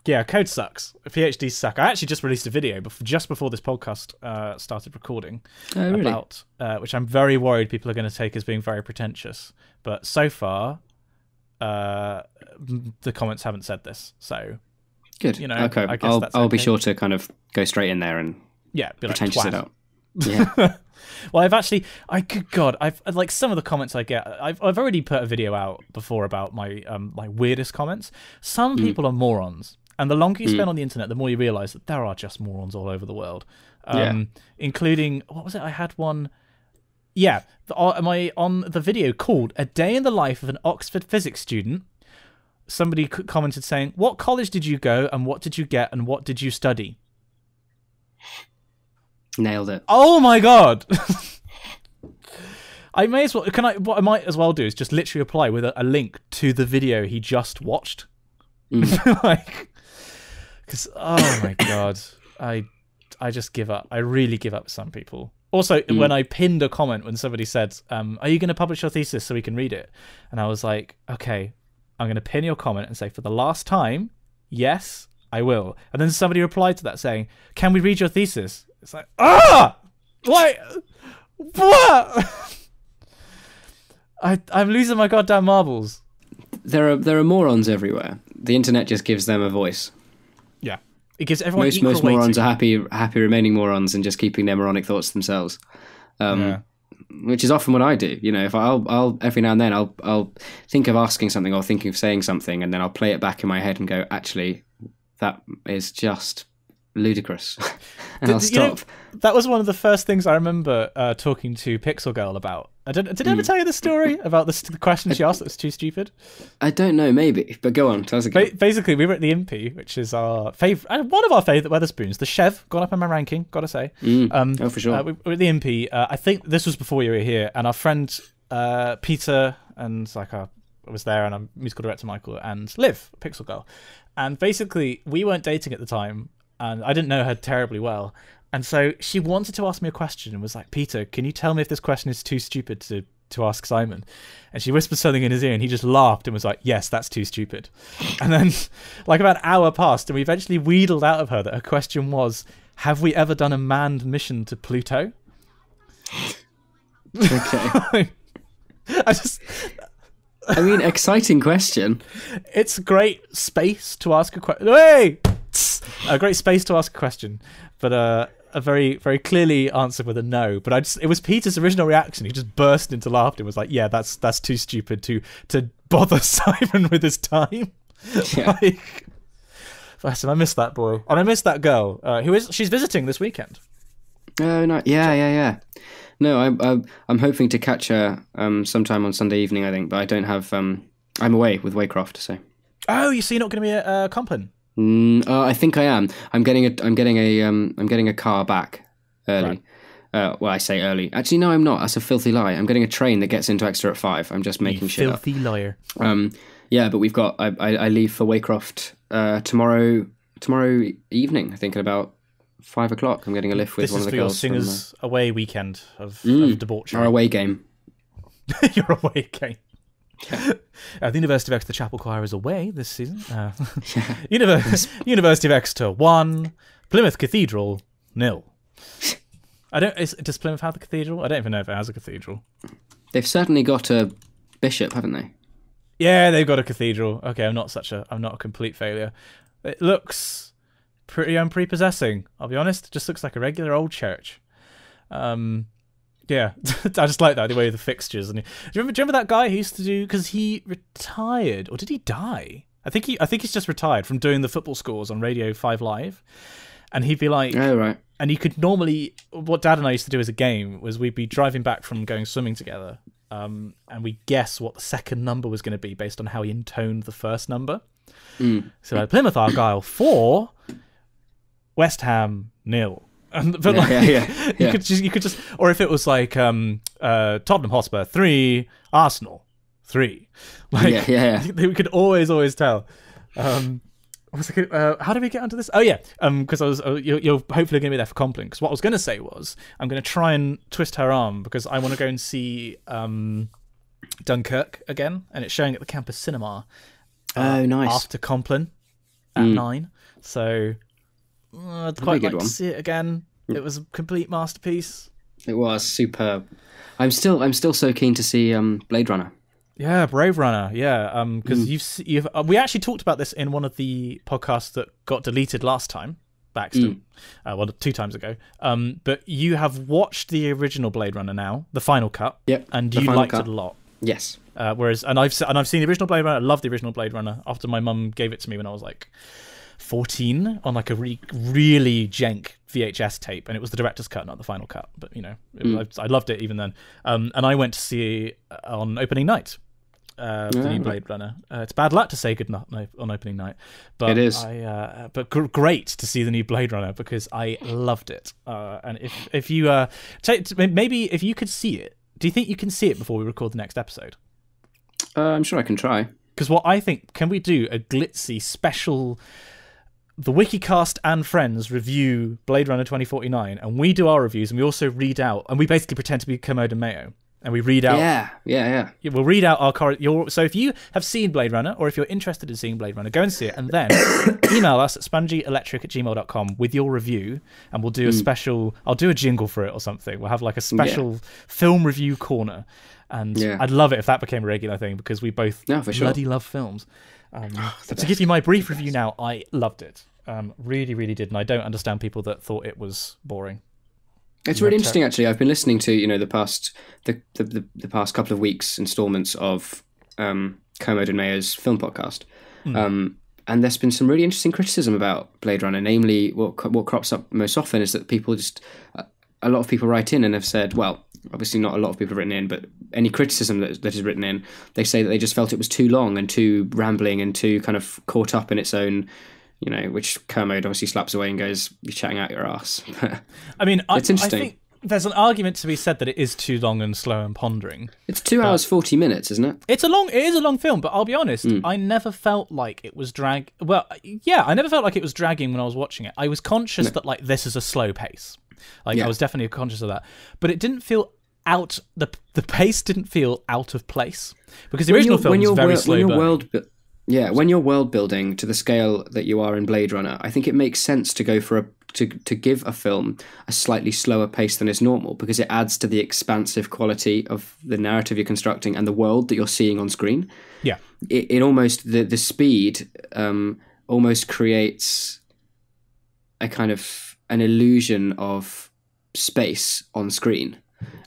yeah, code sucks. PhDs suck. I actually just released a video before, just before this podcast uh, started recording Oh, really? about uh, which I'm very worried people are going to take as being very pretentious. But so far, uh, the comments haven't said this. So Good. you know, okay. I guess I'll that's I'll be sure to kind of go straight in there and yeah, be like pretentious it out. Yeah. Well, I've actually, I good God, I've like some of the comments I get. I've I've already put a video out before about my um my weirdest comments. Some Hmm. people are morons, and the longer you spend on the internet, the more you realize that there are just morons all over the world. Um, Yeah. including what was it? I had one. Yeah, the, uh, my on the video called "A Day in the Life of an Oxford Physics Student." Somebody commented saying, "What college did you go, and what did you get, and what did you study?" Nailed it. Oh my god! I may as well. Can I? What I might as well do is just literally apply with a, a link to the video he just watched. like, because oh my god, I I just give up. I really give up. Some people. Also, when I pinned a comment when somebody said, um, "Are you going to publish your thesis so we can read it?" and I was like, "Okay, I'm going to pin your comment and say for the last time, yes, I will." And then somebody replied to that saying, "Can we read your thesis?" It's like, ah, like what? I I'm losing my goddamn marbles. There are there are morons everywhere. The internet just gives them a voice. Yeah, it gives everyone Most equal most morons are happy happy remaining morons and just keeping their moronic thoughts to themselves. Um, Yeah. Which is often what I do. You know, if I'll I'll every now and then I'll I'll think of asking something or thinking of saying something, and then I'll play it back in my head and go, actually, that is just ludicrous, and I'll You know, that was one of the first things I remember uh, talking to Pixel Girl about. I did, did I Hmm. ever tell you the story about the, the question she asked that was too stupid? I don't know, maybe, but go on, tell us again. Ba- basically, we were at the Impy, which is our favorite, one of our favorite Wetherspoons. The Chev gone up in my ranking, gotta say. Um, oh, for sure. uh, we were at the Impy. Uh, I think this was before you were here, and our friend uh, Peter and like our was there, and our musical director Michael and Liv, Pixel Girl, and basically we weren't dating at the time, and I didn't know her terribly well, and so she wanted to ask me a question and was like, Peter, can you tell me if this question is too stupid to to ask Simon? And she whispered something in his ear, and he just laughed and was like, Yes, that's too stupid. And then, like about an hour passed, and we eventually wheedled out of her that her question was, Have we ever done a manned mission to Pluto? okay. I just I mean, exciting question. it's great space to ask a question. Hey, a great space to ask a question, but uh, a very very clearly answered with a no. But I just it was Peter's original reaction. He just burst into laughter. and Was like, yeah, that's that's too stupid to to bother Simon with his time. Yeah. like, bless him, I miss that boy, and I miss that girl uh, who is she's visiting this weekend. Oh no, yeah, yeah, yeah. No, I, I, I'm hoping to catch her um, sometime on Sunday evening, I think, but I don't have. Um, I'm away with Waycroft, so. Oh, you see, you're not going to be at uh, Compline. Mm, uh, I think I am. I'm getting a. I'm getting a. Um, I'm getting a car back early. Uh, well, I say early. Actually, no, I'm not. That's a filthy lie. I'm getting a train that gets into Exeter at five. I'm just making you shit up. Filthy liar. Um, yeah, but we've got. I, I, I leave for Waycroft uh, tomorrow. Tomorrow evening, I think at about five o'clock. I'm getting a lift with This one is of for the your girls from uh, singers away weekend of, Mm. of debauchery. our away game. You're away game. Uh, the University of Exeter Chapel Choir is away this season. Uh, Univer- University of Exeter one, Plymouth Cathedral nil. I don't. Is, does Plymouth have the cathedral? I don't even know if it has a cathedral. They've certainly got a bishop, haven't they? Yeah, they've got a cathedral. Okay, I'm not such a. I'm not a complete failure. It looks pretty unprepossessing. I'll be honest. It just looks like a regular old church. Um, yeah, I just like that the way the fixtures and. Do you remember? Do you remember that guy who used to do? Because he retired, or did he die? I think he. I think he's just retired from doing the football scores on Radio Five Live, and he'd be like, yeah, right. and you could normally what dad and i used to do as a game was we'd be driving back from going swimming together um, and we guess what the second number was going to be based on how he intoned the first number so like plymouth argyle 4 west ham nil and, but Yeah, like yeah, yeah, you could just you could just or if it was like um, uh, tottenham hotspur 3 arsenal 3 like yeah, yeah, yeah. we could always always tell. Um it, uh, how did we get onto this? Oh yeah um because i was uh, you're, you're hopefully going to be there for compline because what i was going to say was i'm going to try and twist her arm because i want to go and see um dunkirk again and it's showing at the campus cinema Oh, nice. after compline at nine. So uh, i'd quite like one. to see it again it was a complete masterpiece It was superb. I'm still, I'm still so keen to see um, Blade Runner. Yeah, Blade Runner. Yeah, um, Mm. because you've you've uh, we actually talked about this in one of the podcasts that got deleted last time, Baxter, Mm. uh, well, two times ago. Um, but you have watched the original Blade Runner now, the final cut, Yep. and the you final liked cut. it a lot. Yes. Uh, whereas, and I've and I've seen the original Blade Runner. I love the original Blade Runner. After my mum gave it to me when I was like fourteen on like a re- really jank VHS tape, and it was the director's cut, not the final cut. But you know, it Mm. I, I loved it even then. Um, and I went to see on opening night. Uh, the Yeah, new right. Blade Runner. Uh, it's bad luck to say good night on opening night, but It is. I, uh, but gr- great to see the new Blade Runner because I loved it. Uh, and if if you uh, take, maybe if you could see it Do you think you can see it before we record the next episode? Uh, I'm sure I can try. Because what I think, can we do a glitzy special? The WikiCast and friends review Blade Runner 2049, and we do our reviews, and we also read out, and we basically pretend to be Kermode and Mayo, and we read out. Yeah, yeah, yeah. We'll read out our your. So if you have seen Blade Runner, or if you're interested in seeing Blade Runner, go and see it, and then email us at spongyelectric at gmail.com with your review, and we'll do a mm. special. I'll do a jingle for it or something. We'll have like a special film review corner, and Yeah. I'd love it if that became a regular thing because we both No, for sure. bloody love films. Um, but to give you my brief review now, I loved it. Um, really, really did, and I don't understand people that thought it was boring. It's really interesting, actually. I've been listening to you know the past the the, the, the past couple of weeks installments of um, Kermode and Mayo's film podcast, um, and there's been some really interesting criticism about Blade Runner. Namely, what what crops up most often is that people just uh, a lot of people write in and have said, well, obviously not a lot of people have written in, but any criticism that that is written in, they say that they just felt it was too long and too rambling and too kind of caught up in its own. You know, which Kermode obviously slaps away and goes, "You're chatting out your ass." I mean, I, It's interesting. I think there's an argument to be said that it is too long and slow and pondering. it's two hours forty minutes, isn't it? It's a long, it is a long film, but I'll be honest, Hmm. I never felt like it was drag. Well, yeah, I never felt like it was dragging when I was watching it. I was conscious that like this is a slow pace. Like Yeah. I was definitely conscious of that, but it didn't feel out. the The pace didn't feel out of place because the original film was very wor- slow. when you're world, yeah, when you're world building to the scale that you are in Blade Runner, I think it makes sense to go for a to to give a film a slightly slower pace than is normal because it adds to the expansive quality of the narrative you're constructing and the world that you're seeing on screen. yeah, It, it almost the the speed um, almost creates a kind of an illusion of space on screen.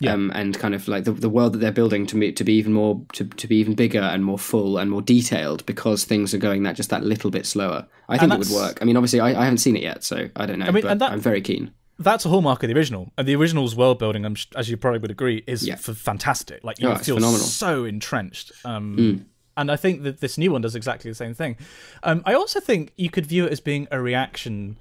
Yeah. Um, and kind of like the, the world that they're building to be to be even more to, to be even bigger and more full and more detailed because things are going that just that little bit slower. I think it would work. I mean, obviously, I, I haven't seen it yet, so I don't know. I mean, but that- I'm very keen. that's a hallmark of the original. And the original's world building, I'm, as you probably would agree, is Yeah. f- fantastic. Like you Oh, feel phenomenal. so entrenched. Um, And I think that this new one does exactly the same thing. Um, I also think you could view it as being a reaction,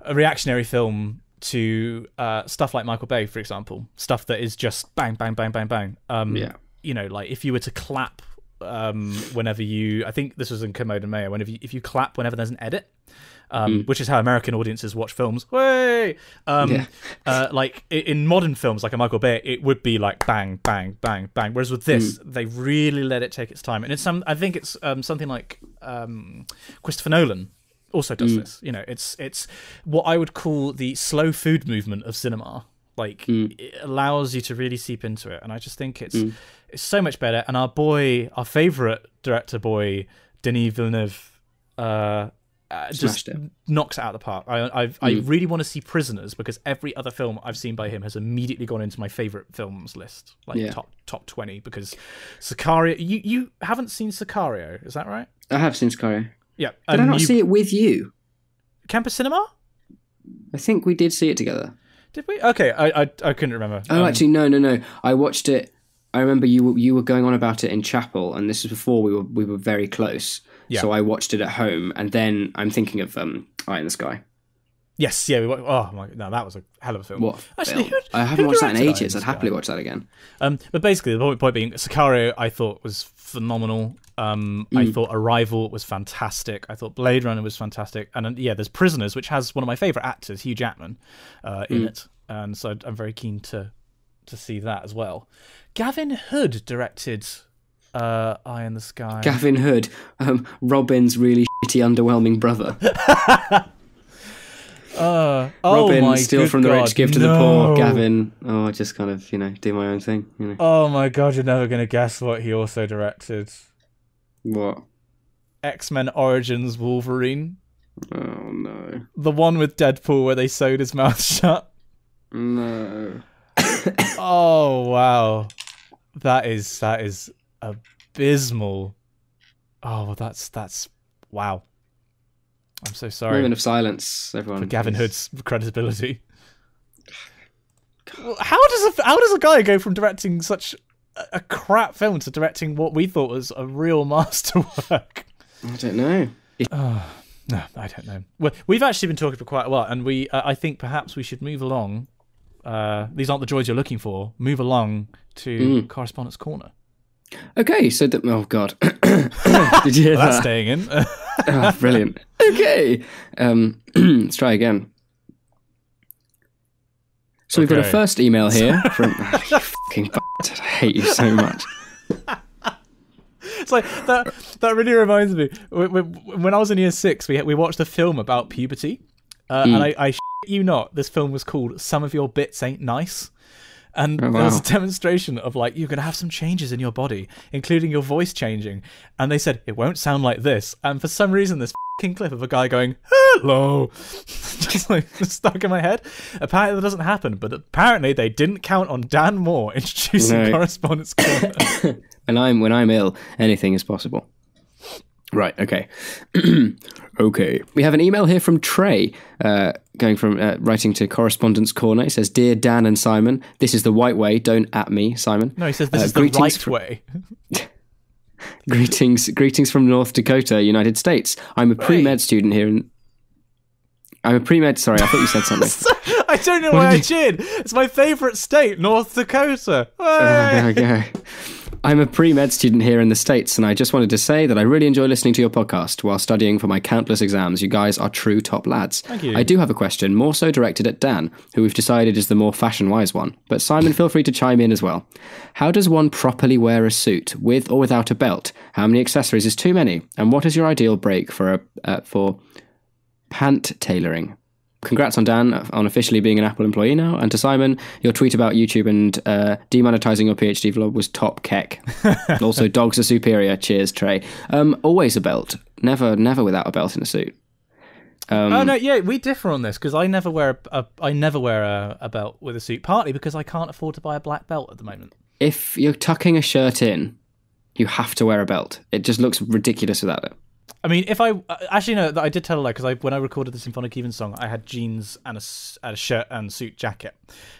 a reactionary film to uh, stuff like Michael Bay, for example, stuff that is just bang, bang, bang, bang, bang. Um, Yeah. You know, like if you were to clap um, whenever you, I think this was in Kermode and Mayo, whenever you, if you clap whenever there's an edit, um, which is how American audiences watch films. Way, um, Yeah. uh, like in modern films, like a Michael Bay, it would be like bang, bang, bang, bang. Whereas with this, they really let it take its time, and it's some. I think it's um, something like um, Christopher Nolan also does this. You know, it's it's what I would call the slow food movement of cinema. Like it allows you to really seep into it, and I just think it's it's so much better. And our boy, our favorite director boy, Denis Villeneuve. Uh, uh, just it. knocks it out of the park. I I, I really want to see Prisoners because every other film I've seen by him has immediately gone into my favorite films list, like Yeah. top top twenty. Because Sicario, you you haven't seen Sicario, is that right? I have seen Sicario. Yeah, Did I not see it with you? Campus Cinema? I think we did see it together. Did we? Okay, I I, I couldn't remember. Oh, Um, actually, no, no, no. I watched it. I remember you were- you were going on about it in chapel, and this was before we were we were very close. Yeah. So I watched it at home, and then I'm thinking of um, Eye in the Sky. yes, yeah. We, oh my, no, that was a hell of a film. What? Actually, film? who- I haven't watched that in directed Eye in ages. I'd happily watch that again. Um, but basically, the point, point being, Sicario, I thought was phenomenal. Um, Mm. I thought Arrival was fantastic. I thought Blade Runner was fantastic. And then, yeah, there's Prisoners, which has one of my favorite actors, Hugh Jackman, uh, in Mm. it, and so I'm very keen to to see that as well. Gavin Hood directed uh, Eye in the Sky. Gavin Hood, um, Robin's really shitty, underwhelming brother. uh, oh Robin, steal from the God, rich, give to the poor. Gavin, oh, I just kind of you know do my own thing. You know Oh my god, you're never gonna guess what he also directed. What? X Men Origins Wolverine, Oh no, the one with Deadpool where they sewed his mouth shut. no. Oh wow, that is that is abysmal. Oh, well, that's that's wow. I'm so sorry Moment of silence, everyone. for Gavin. Hood's credibility. How does a how does a guy go from directing such a, crap film to directing what we thought was a real masterwork? I don't know. No, I don't know. Well, we've actually been talking for quite a while, and we uh, I think perhaps we should move along uh, these aren't the joys you're looking for, move along to Mm. Correspondence Corner. Okay, so that oh god, did you hear That's that? staying in. Oh, brilliant. Okay, um, let's try again. So we've got a first email here from. Fucking bastard, I hate you so much. it's like that. That really reminds me. When, I was in year six, we we watched a film about puberty, uh, Hmm. and I, I you not, this film was called "Some of Your Bits Ain't Nice." And Oh, there was a demonstration of like you're gonna have some changes in your body, including your voice changing. And they said it won't sound like this. And for some reason, this fing clip of a guy going "Hello," just like stuck in my head. Apparently, that doesn't happen. But apparently, they didn't count on Dan Maw introducing No. correspondence. When I'm when I'm ill, anything is possible. Right. Okay. okay. We have an email here from Trey, uh, going from uh, writing to Correspondence Corner. He says, "Dear Dan and Simon, this is the white way. Don't at me, Simon. No, he says this Uh, is the right from- way. Greetings, greetings from North Dakota, United States. I'm a pre med student here in. I'm a pre med. Sorry, I thought you said something. I don't know why I cheered. It's my favourite state, North Dakota. there Hey! we go. I'm a pre med student here in the States, and I just wanted to say that I really enjoy listening to your podcast while studying for my countless exams. You guys are true top lads. Thank you. I do have a question, more so directed at Dan, who we've decided is the more fashion wise one. But Simon, feel free to chime in as well. How does one properly wear a suit, with or without a belt? How many accessories is too many? And what is your ideal break for a uh, for pant tailoring? Congrats on Dan on officially being an Apple employee now. And to Simon, your tweet about YouTube and uh, demonetizing your PhD vlog was top keck. also, dogs are superior. Cheers, Trey. Um, always a belt. Never, never without a belt in a suit. Um, Oh no, yeah, we differ on this because I never wear a, a I never wear a, a belt with a suit. Partly because I can't afford to buy a black belt at the moment. If you're tucking a shirt in, you have to wear a belt. It just looks ridiculous without it. I mean, if I uh, actually no, I did tell a lie because I when I recorded the Symphonic Evensong, I had jeans and a, and a shirt and suit jacket.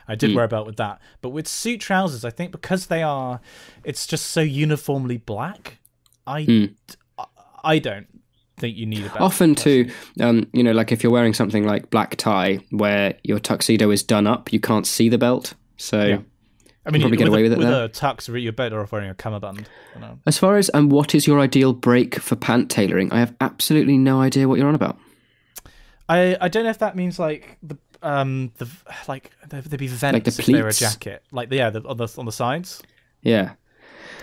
I did wear a belt with that, but with suit trousers, I think because they are, it's just so uniformly black. I I don't think you need a belt. Often, too, um, you know, like if you're wearing something like black tie, where your tuxedo is done up, you can't see the belt. So, I mean, probably get away a, with it with there. a tux, you're better off wearing a cummerbund. You as far as and what is your ideal break for pant tailoring, I have absolutely no idea what you're on about. I I don't know if that means like the um the like there- there'd be vents Like the if they were a jacket, like yeah, the, on the on the sides. Yeah,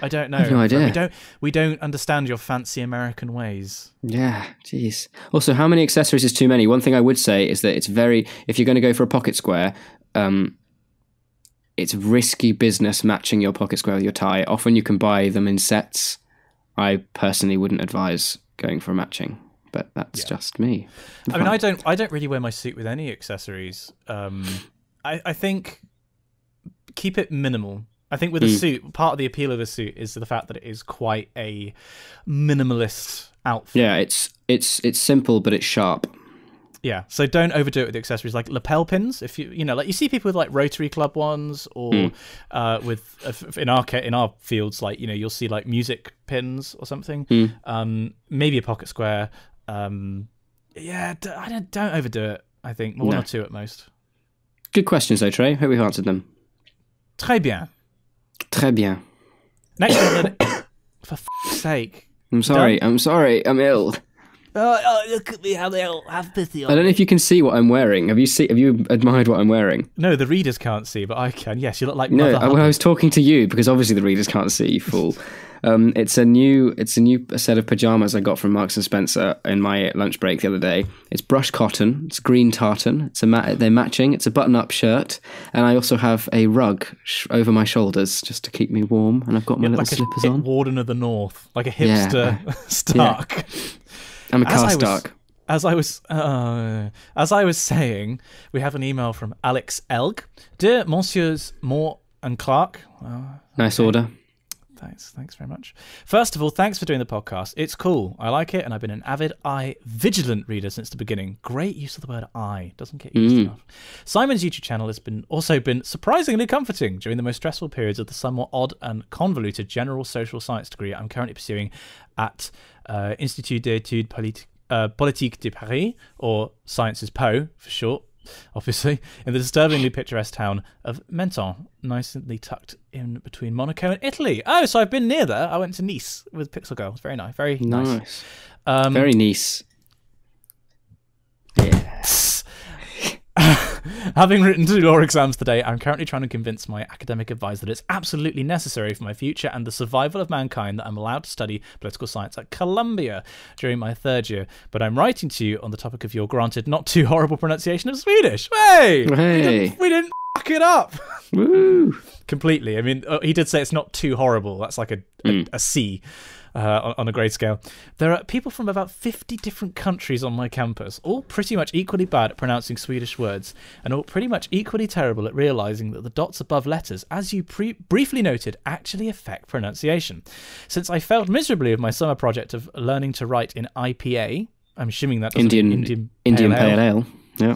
I don't know. have no idea. We don't we don't understand your fancy American ways. yeah, jeez. Also, how many accessories is too many? One thing I would say is that it's very if you're going to go for a pocket square, um, it's risky business matching your pocket square with your tie. Often you can buy them in sets. I personally wouldn't advise going for a matching, but that's just me. I mean, I don't I don't really wear my suit with any accessories. Um, I I think keep it minimal. I think with a suit, part of the appeal of a suit is the fact that it is quite a minimalist outfit. Yeah, it's it's it's simple, but it's sharp. Yeah, so don't overdo it with the accessories like lapel pins. If you you know like you see people with like Rotary Club ones, or Hmm. uh, with in our in our fields like you know you'll see like music pins or something. Hmm. Um, maybe a pocket square. Um, yeah, d- I don't don't overdo it. I think one No. or two at most. Good questions, though, Trey. Hope we've answered them. Très bien. Très bien. Next one. For f- sake. I'm sorry. I'm sorry. I'm ill. Oh, oh, look at me, how they all have pity I don't know if you can see what I'm wearing. Have you see? Have you admired what I'm wearing? No, the readers can't see, but I can. Yes, you look like No, Mother I, well, I was talking to you because obviously the readers can't see. You fool. Um, it's a new, it's a new set of pajamas I got from Marks and Spencer in my lunch break the other day. It's brushed cotton. It's green tartan. It's a ma- they're matching. It's a button-up shirt, and I also have a rug sh- over my shoulders just to keep me warm. And I've got my little like slippers hip on. warden of the north, like a Yeah, hipster Stark. I'm a As I car was- stark. As I was, uh, as I was saying, we have an email from Alex Elg, dear Monsieurs Maw and Clark. Well, Nice order. Thanks, thanks very much. First of all, thanks for doing the podcast. It's cool. I like it, and I've been an avid I vigilant reader since the beginning. Great use of the word I. Doesn't get used enough. Simon's YouTube channel has been also been surprisingly comforting during the most stressful periods of the somewhat odd and convoluted general social science degree I'm currently pursuing at uh, Institut d'études uh, Politiques de Paris, or Sciences Po for short. Obviously, in the disturbingly picturesque town of Menton, nicely tucked in between Monaco and Italy. Oh, so I've been near there. I went to Nice with Pixel Girl. It's very nice. Very nice. Nice. Um, Very nice. Yeah. Having written two law exams today, I'm currently trying to convince my academic advisor that it's absolutely necessary for my future and the survival of mankind that I'm allowed to study political science at Columbia during my third year. But I'm writing to you on the topic of your granted not too horrible pronunciation of Swedish. Hey! We didn't, we didn't fuck it up Woo. completely. I mean, uh, he did say it's not too horrible. That's like a, a, a C. Uh, on, on a grade scale. There are people from about 50 different countries on my campus, all pretty much equally bad at pronouncing Swedish words, and all pretty much equally terrible at realizing that the dots above letters, as you pre- briefly noted, actually affect pronunciation. Since I failed miserably with my summer project of learning to write in IPA, I'm assuming that Indian Indian Indian Pale Ale. pale ale. Yeah.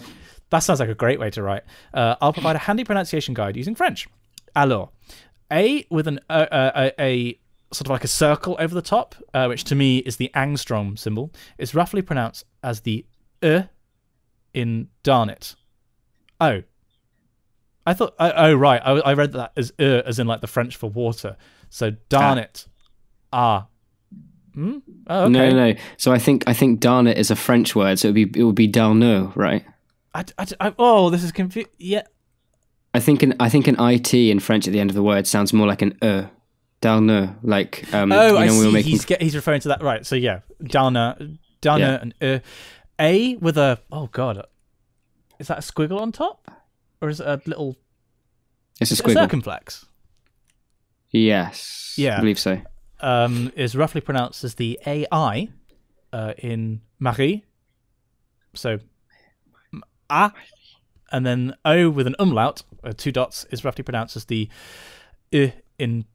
That sounds like a great way to write. Uh, I'll provide a handy pronunciation guide using French. Alors, A with an uh, uh, a, a sort of like a circle over the top, uh, which to me is the angstrom symbol, It's roughly pronounced as the e in darn it. Oh. I thought, oh, oh right, I, I read that as e, as in like the French for water. So darn Ah. it. Ah. Hmm? Oh, okay. No, no, no. So I think I think darn it is a French word, so it would be it would be darneux, right? I, I, I, oh, this is confusing. Yeah. I think an I think an it in French at the end of the word sounds more like an e. Darneux, like um, Oh, you know, I we see. making He's get, he's referring to that right. So yeah, Dana, Dana, Yeah. and uh, A with a oh god, is that a squiggle on top, or is it a little it's a is it a squiggle. circumflex? Yes, Yeah. I believe so. Um, is roughly pronounced as the AI uh, in Marie. So m- A, and then O with an umlaut, uh, two dots, is roughly pronounced as the I in.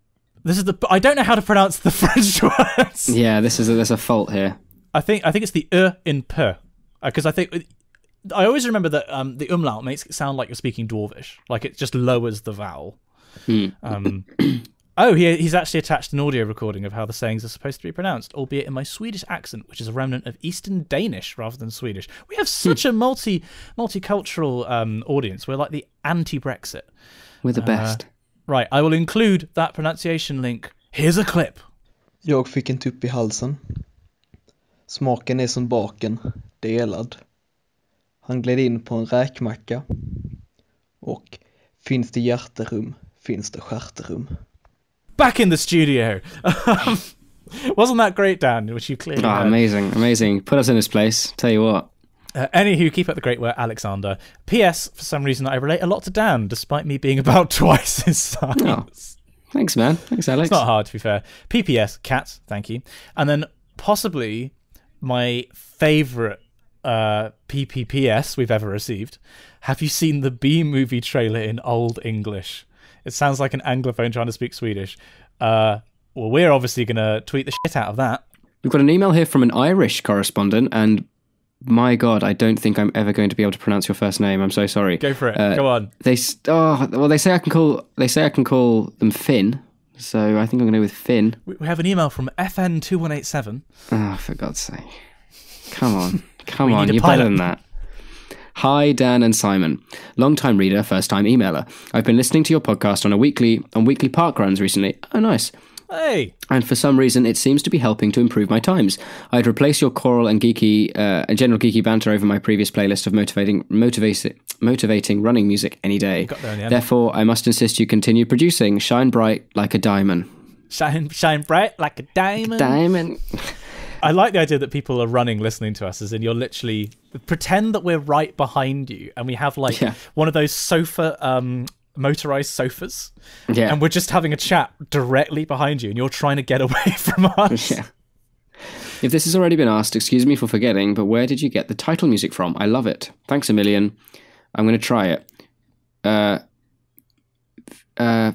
This is the. I don't know how to pronounce the French words. Yeah, this is a, there's a fault here. I think I think it's the uh in per because I think I always remember that um, the umlaut makes it sound like you're speaking dwarvish, like it just lowers the vowel. Hmm. Um, oh, he, he's actually attached an audio recording of how the sayings are supposed to be pronounced, albeit in my Swedish accent, which is a remnant of Eastern Danish rather than Swedish. We have such a multi multicultural um, audience. We're like the anti-Brexit. We're Uh, the best. Right, I will include that pronunciation link. Here's a clip. Jag fick en tupp i halsen. Smaken är som baken, delad. Han gled in på en räkmacka. Och finns det hjärterum, finns det stjärterum. Back in the studio. Wasn't that great, Dan? Which you clearly Ah, amazing, amazing. Put us in this place. Tell you what. Uh, anywho, keep up the great work, Alexander. P.S. For some reason, I relate a lot to Dan, despite me being about twice his size. Oh, Thanks, man. Thanks, Alex. It's not hard, to be fair. P.P.S. Cat, thank you. And then possibly my favourite uh, PPPS we've ever received. Have you seen the B movie trailer in Old English? It sounds like an Anglophone trying to speak Swedish. Uh, well, we're obviously going to tweet the shit out of that. We've got an email here from an Irish correspondent, and my God, I don't think I'm ever going to be able to pronounce your first name. I'm so sorry. Go for it. Uh, Go on. They oh well, they say I can call they say I can call them Finn, so I think I'm going to go with Finn. We have an email from FN2187. Oh, for God's sake! Come on, come on, you're pilot. better than that. Hi, Dan and Simon. Long time reader, first time emailer. I've been listening to your podcast on a weekly on weekly park runs recently. Oh, nice. Hey, and for some reason it seems to be helping to improve my times. I'd replace your choral and geeky uh, and general geeky banter over my previous playlist of motivating motivating motivating running music any day. the. Therefore, I must insist you continue producing Shine Bright like a diamond. shine, shine bright like a diamond. Diamond. I like the idea that people are running listening to us, as in you're literally pretend that we're right behind you, and we have like Yeah. one of those sofa, um, motorized sofas, Yeah. and we're just having a chat directly behind you, and you're trying to get away from us. Yeah. If this has already been asked, excuse me for forgetting, but where did you get the title music from? I love it. Thanks a million. I'm going to try it. Uh, uh,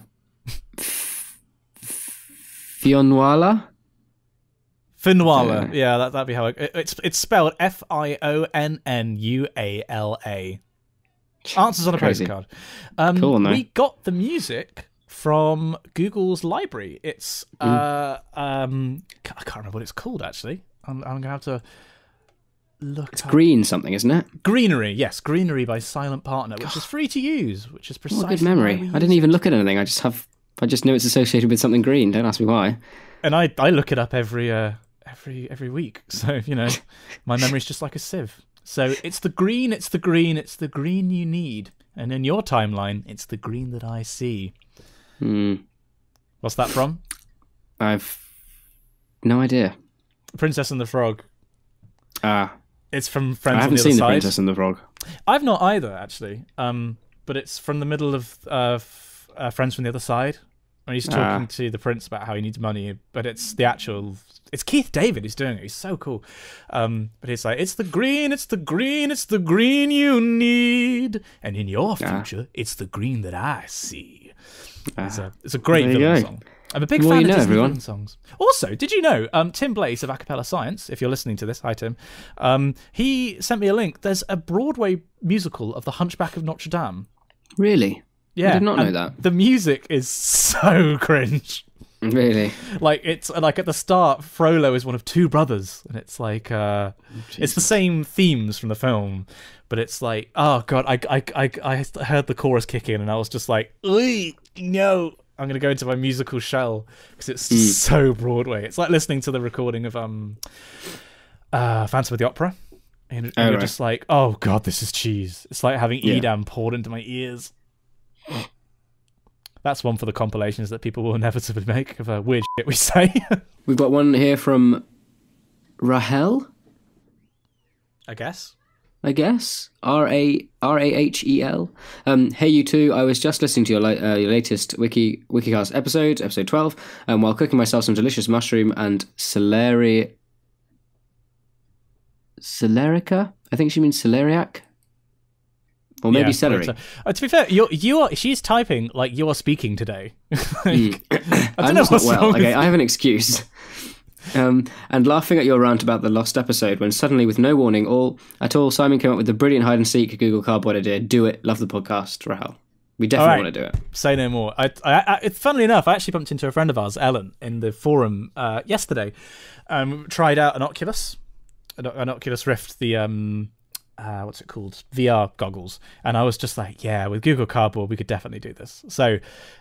Fionnuala? Finwala, yeah, that that'd be how it- it's it's spelled F I O N N U A L A. Answers on a Crazy. postcard. Um, Cool, no? We got the music from Google's library. It's Mm. uh um I can't remember what it's called actually. I'm, I'm gonna have to. look It's up green something, isn't it? Greenery. Yes, Greenery by Silent Partner, which is free to use, which is What precisely a good memory. I didn't even look at anything. I just have. I just knew it's associated with something green. Don't ask me why. and I I look it up every uh every every week. So you know, my memory's just like a sieve. So it's the green, it's the green, it's the green you need, and in your timeline, it's the green that I see. Hmm. What's that from? I've no idea. Princess and the Frog. Ah, It's from I Friends on haven't the seen Other the Side. Princess and the Frog. I've not either actually. Um, but it's from the middle of uh, uh Friends from the Other Side. When he's talking Ah. to the prince about how he needs money, but it's the actual. It's Keith David who's doing it. He's so cool. Um, but it's like it's the green, it's the green, it's the green you need, and in your Ah. future, it's the green that I see. It's Ah. a it's a great villain go. song. I'm a big Well, fan of know, Disney everyone. songs. Also, did you know um, Tim Blais of Acapella Science? If you're listening to this, hi Tim. Um, he sent me a link. There's a Broadway musical of The Hunchback of Notre Dame. Really? Yeah, I did not know that. The music is so cringe. Really? Like it's like at the start, Frollo is one of two brothers, and it's like uh, it's the same themes from the film, but it's like oh god, I I I, I heard the chorus kick in, and I was just like, no. I'm gonna go into my musical shell because it's Hmm. so Broadway. It's like listening to the recording of um, uh, Phantom of the Opera, and, and Oh, you're right. just like, oh god, this is cheese. It's like having Yeah. Edam poured into my ears. That's one for the compilations that people will inevitably make of a weird shit we say. We've got one here from Rahel, I guess. I guess. R A R A H E L. Um, hey, you two. I was just listening to your, la- uh, your latest Wiki WikiCast episode, episode 12, um, while cooking myself some delicious mushroom and celery. Celerica? I think she means celeriac. Or maybe Yeah, celery. uh, uh, to be fair, you're, you are. She's typing like you're speaking today. Like, I don't I'm know what's well. wrong Okay, I have an excuse. Um, and laughing at your rant about the lost episode when suddenly, with no warning, all at all, Simon came up with the brilliant hide and seek Google Cardboard idea. Do it. Love the podcast, Rahel. We definitely right. want to do it. Say no more. I, I, I, it's funnily enough, I actually bumped into a friend of ours, Ellen, in the forum uh, yesterday. Um, tried out an Oculus, an, an Oculus Rift, the um, uh, what's it called, VR goggles, and I was just like, yeah, with Google Cardboard, we could definitely do this. So,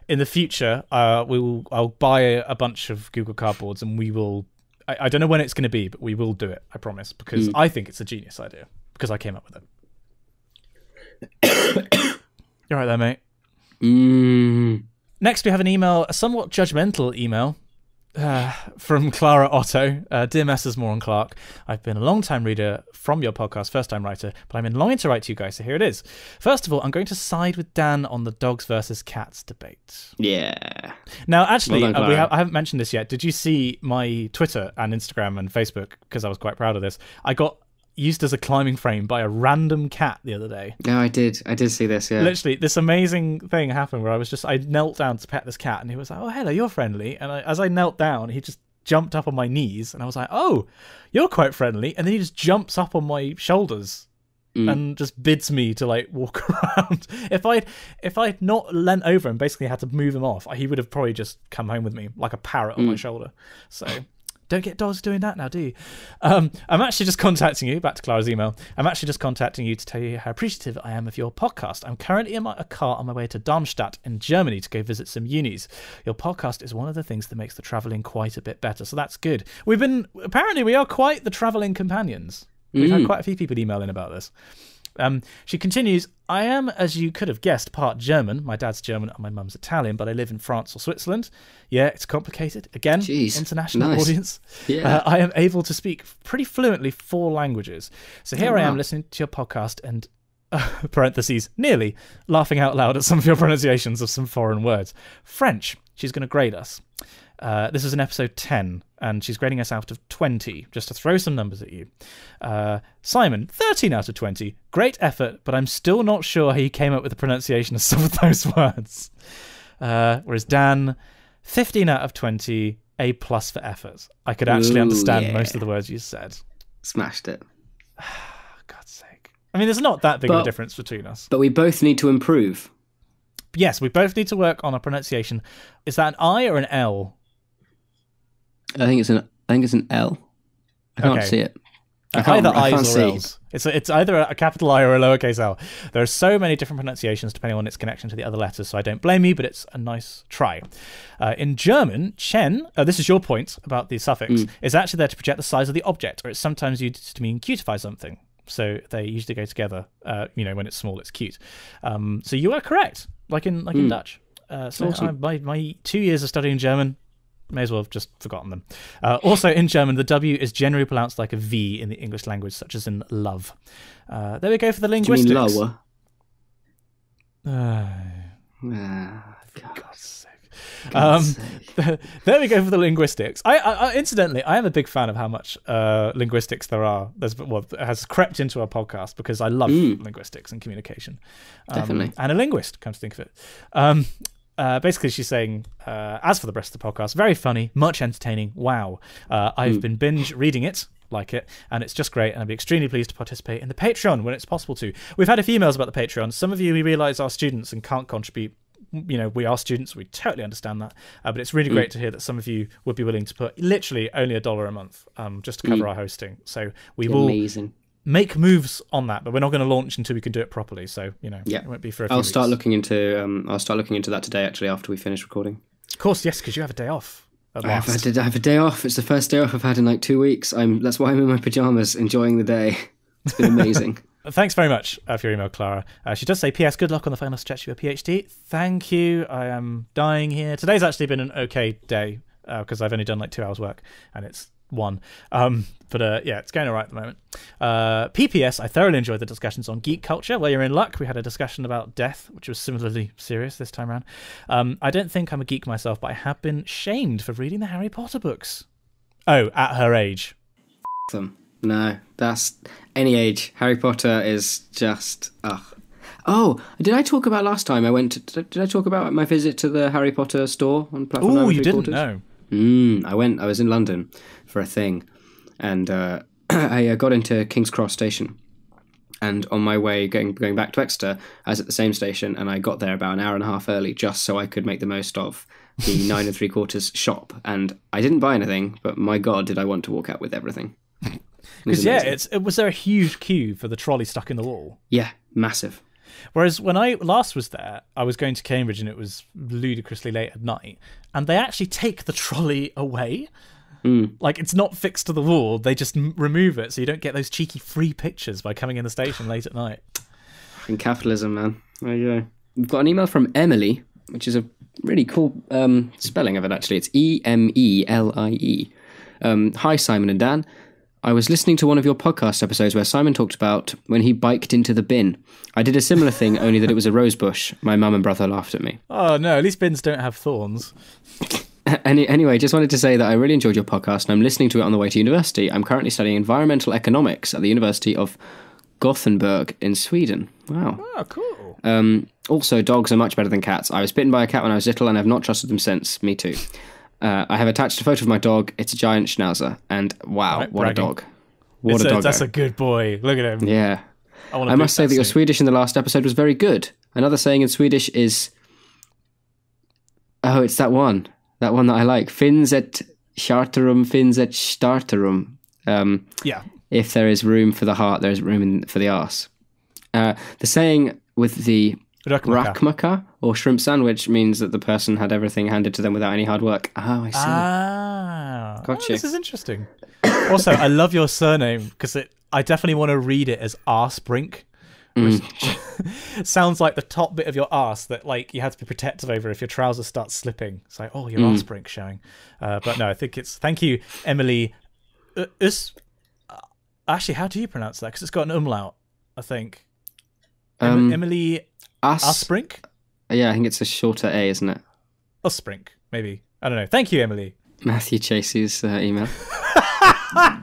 in the future, uh, we will, I'll buy a, bunch of Google Cardboards, and we will. I, I don't know when it's going to be, but we will do it. I promise, because I think it's a genius idea because I came up with it. You're right there, mate. Mm. Next, we have an email, a somewhat judgmental email uh, from Clara Otto. Uh, Dear Messrs. Maw and Clark, I've been a long time reader from your podcast, first time writer, but I've been longing to write to you guys, so here it is. First of all, I'm going to side with Dan on the dogs versus cats debate. Yeah. Now, actually, Well done, uh, we ha- I haven't mentioned this yet. Did you see my Twitter and Instagram and Facebook? Because I was quite proud of this. I got used as a climbing frame by a random cat the other day. Yeah, I did. I did see this. Yeah. Literally, this amazing thing happened where I was just I knelt down to pet this cat, and he was like, "Oh, hello, you're friendly." And I, as I knelt down, he just jumped up on my knees, and I was like, "Oh, you're quite friendly." And then he just jumps up on my shoulders Mm. and just bids me to like walk around. if I'd if I'd not leant over and basically had to move him off, he would have probably just come home with me like a parrot on my shoulder. So. Don't get dogs doing that now, do you? Um, I'm actually just contacting you, back to Clara's email. I'm actually just contacting you to tell you how appreciative I am of your podcast. I'm currently in my, a car on my way to Darmstadt in Germany to go visit some unis. Your podcast is one of the things that makes the travelling quite a bit better, so that's good. We've been, apparently, we are quite the travelling companions. We've had quite a few people email in about this. Um, she continues, I am, as you could have guessed, part German. My dad's German and my mum's Italian, but I live in France or Switzerland. Yeah, it's complicated. Again, Jeez, international nice. audience. Yeah. Uh, I am able to speak pretty fluently four languages. So here Oh, I am wow. listening to your podcast and, uh, parentheses, nearly laughing out loud at some of your pronunciations of some foreign words. French. She's going to grade us. Uh, this is in episode 10, and she's grading us out of 20, just to throw some numbers at you. Uh, Simon, 13 out of 20. Great effort, but I'm still not sure how you came up with the pronunciation of some of those words. Uh, whereas Dan, 15 out of 20, A plus for effort. I could actually Ooh, understand yeah. most of the words you said. Smashed it. God's sake. I mean, there's not that big of a difference between us. But we both need to improve. Yes, we both need to work on our pronunciation. Is that an I or an L? I think it's an. I think it's an L. I can't Okay. see it. I can't- either I I's or see. L's. It's it's either a capital I or a lowercase L. There are so many different pronunciations depending on its connection to the other letters, so I don't blame you, but it's a nice try. Uh, in German, Chen, uh, this is your point about the suffix, Mm. is actually there to project the size of the object, or it's sometimes used to mean cutify something. So they usually go together. Uh, you know, when it's small, it's cute. Um, so you are correct, like in like in Mm. Dutch. Uh, so Awesome. I, my my two years of studying German may as well have just forgotten them. Uh, also, in German, the W is generally pronounced like a V in the English language, such as in love. Uh, there we go for the linguistics. Do you mean lower? Uh, Ah, God. God's sake. Um, there we go for the linguistics. I, I, I incidentally, I am a big fan of how much uh, linguistics there are. There's well, has crept into our podcast because I love Mm. linguistics and communication. Um, Definitely. and a linguist, come to think of it. Um, uh, basically, she's saying, uh, as for the rest of the podcast, very funny, much entertaining. Wow. Uh, I've Mm. been binge reading it, like it, and it's just great. And I'd be extremely pleased to participate in the Patreon when it's possible to. We've had a few emails about the Patreon. Some of you we realise are students and can't contribute. You know, we are students. We totally understand that. Uh, but it's really great to hear that some of you would be willing to put literally only a dollar a month um, just to cover our hosting. So we will Amazing. Make moves on that, but we're not going to launch until we can do it properly. So you know, Yeah. it won't be for a few I'll start weeks. looking into. Um, I'll start looking into that today. Actually, after we finish recording. Of course, yes, because you have a day off. I have, had, I have a day off. It's the first day off I've had in like two weeks. I'm. That's why I'm in my pajamas, enjoying the day. It's been amazing. Thanks very much uh, for your email, Clara. Uh, she does say, P.S. Good luck on the final stretch of your PhD. Thank you. I am dying here. Today's actually been an okay day because I've only done like two hours work and it's one. Um, but uh, yeah, it's going all right at the moment. Uh, PPS, I thoroughly enjoyed the discussions on geek culture. Well, you're in luck, we had a discussion about death, which was similarly serious this time around. Um, I don't think I'm a geek myself, but I have been shamed for reading the Harry Potter books. Oh, at her age. them. No, that's any age. Harry Potter is just ugh. Oh, did I talk about last time I went? To, did I talk about my visit to the Harry Potter store on platform? Oh, you didn't know. Mm, I went. I was in London for a thing, and uh, I uh, got into King's Cross station. And on my way going going back to Exeter, I was at the same station, and I got there about an hour and a half early, just so I could make the most of the nine and three quarters shop. And I didn't buy anything, but my god, did I want to walk out with everything? It Because yeah, it's it, was there a huge queue for the trolley stuck in the wall? yeah, massive. Whereas when I last was there, I was going to Cambridge and it was ludicrously late at night, and they actually take the trolley away. Mm. Like it's not fixed to the wall; they just m- remove it, so you don't get those cheeky free pictures by coming in the station late at night. Fucking capitalism, man. There you go. We've got an email from Emily, which is a really cool um, spelling of it, actually. It's E M E L I E. Um, Hi, Simon and Dan. I was listening to one of your podcast episodes where Simon talked about when he biked into the bin. I did a similar thing, only that it was a rose bush. My mum and brother laughed at me. Oh no! At least bins don't have thorns. Any, anyway, just wanted to say that I really enjoyed your podcast and I'm listening to it on the way to university. I'm currently studying environmental economics at the University of Gothenburg in Sweden. Wow. Oh, cool. Um, also, dogs are much better than cats. I was bitten by a cat when I was little and I've not trusted them since. Me too. Uh, I have attached a photo of my dog. It's a giant schnauzer. And wow, Right, what bragging. a dog. What It's a a- dog. that's a good boy. Look at him. yeah. I, I must say that your suit. Swedish in the last episode was very good. Another saying in Swedish is. Oh, it's that one. That one that I like. Finns et charterum, finns et starterum. Um, Yeah. if there is room for the heart, there is room in, for the ass. Uh, the saying with the Rakmaka. rakmaka or shrimp sandwich means that the person had everything handed to them without any hard work. Oh, I see. Ah, Got Oh. This is interesting. also, I love your surname because it. I definitely want to read it as arsebrink. Which sounds like the top bit of your arse that like you have to be protective over if your trousers start slipping. It's like, oh, your arse brink showing. Uh, but no, I think it's thank you, Emily. Uh, Us, uh, actually, how do you pronounce that? Because it's got an umlaut. I think. Em- Um, Emily Us. Usbrink. Yeah, I think it's a shorter A, isn't it? Usbrink, maybe. I don't know. Thank you, Emily. Matthew Chasey's uh, email.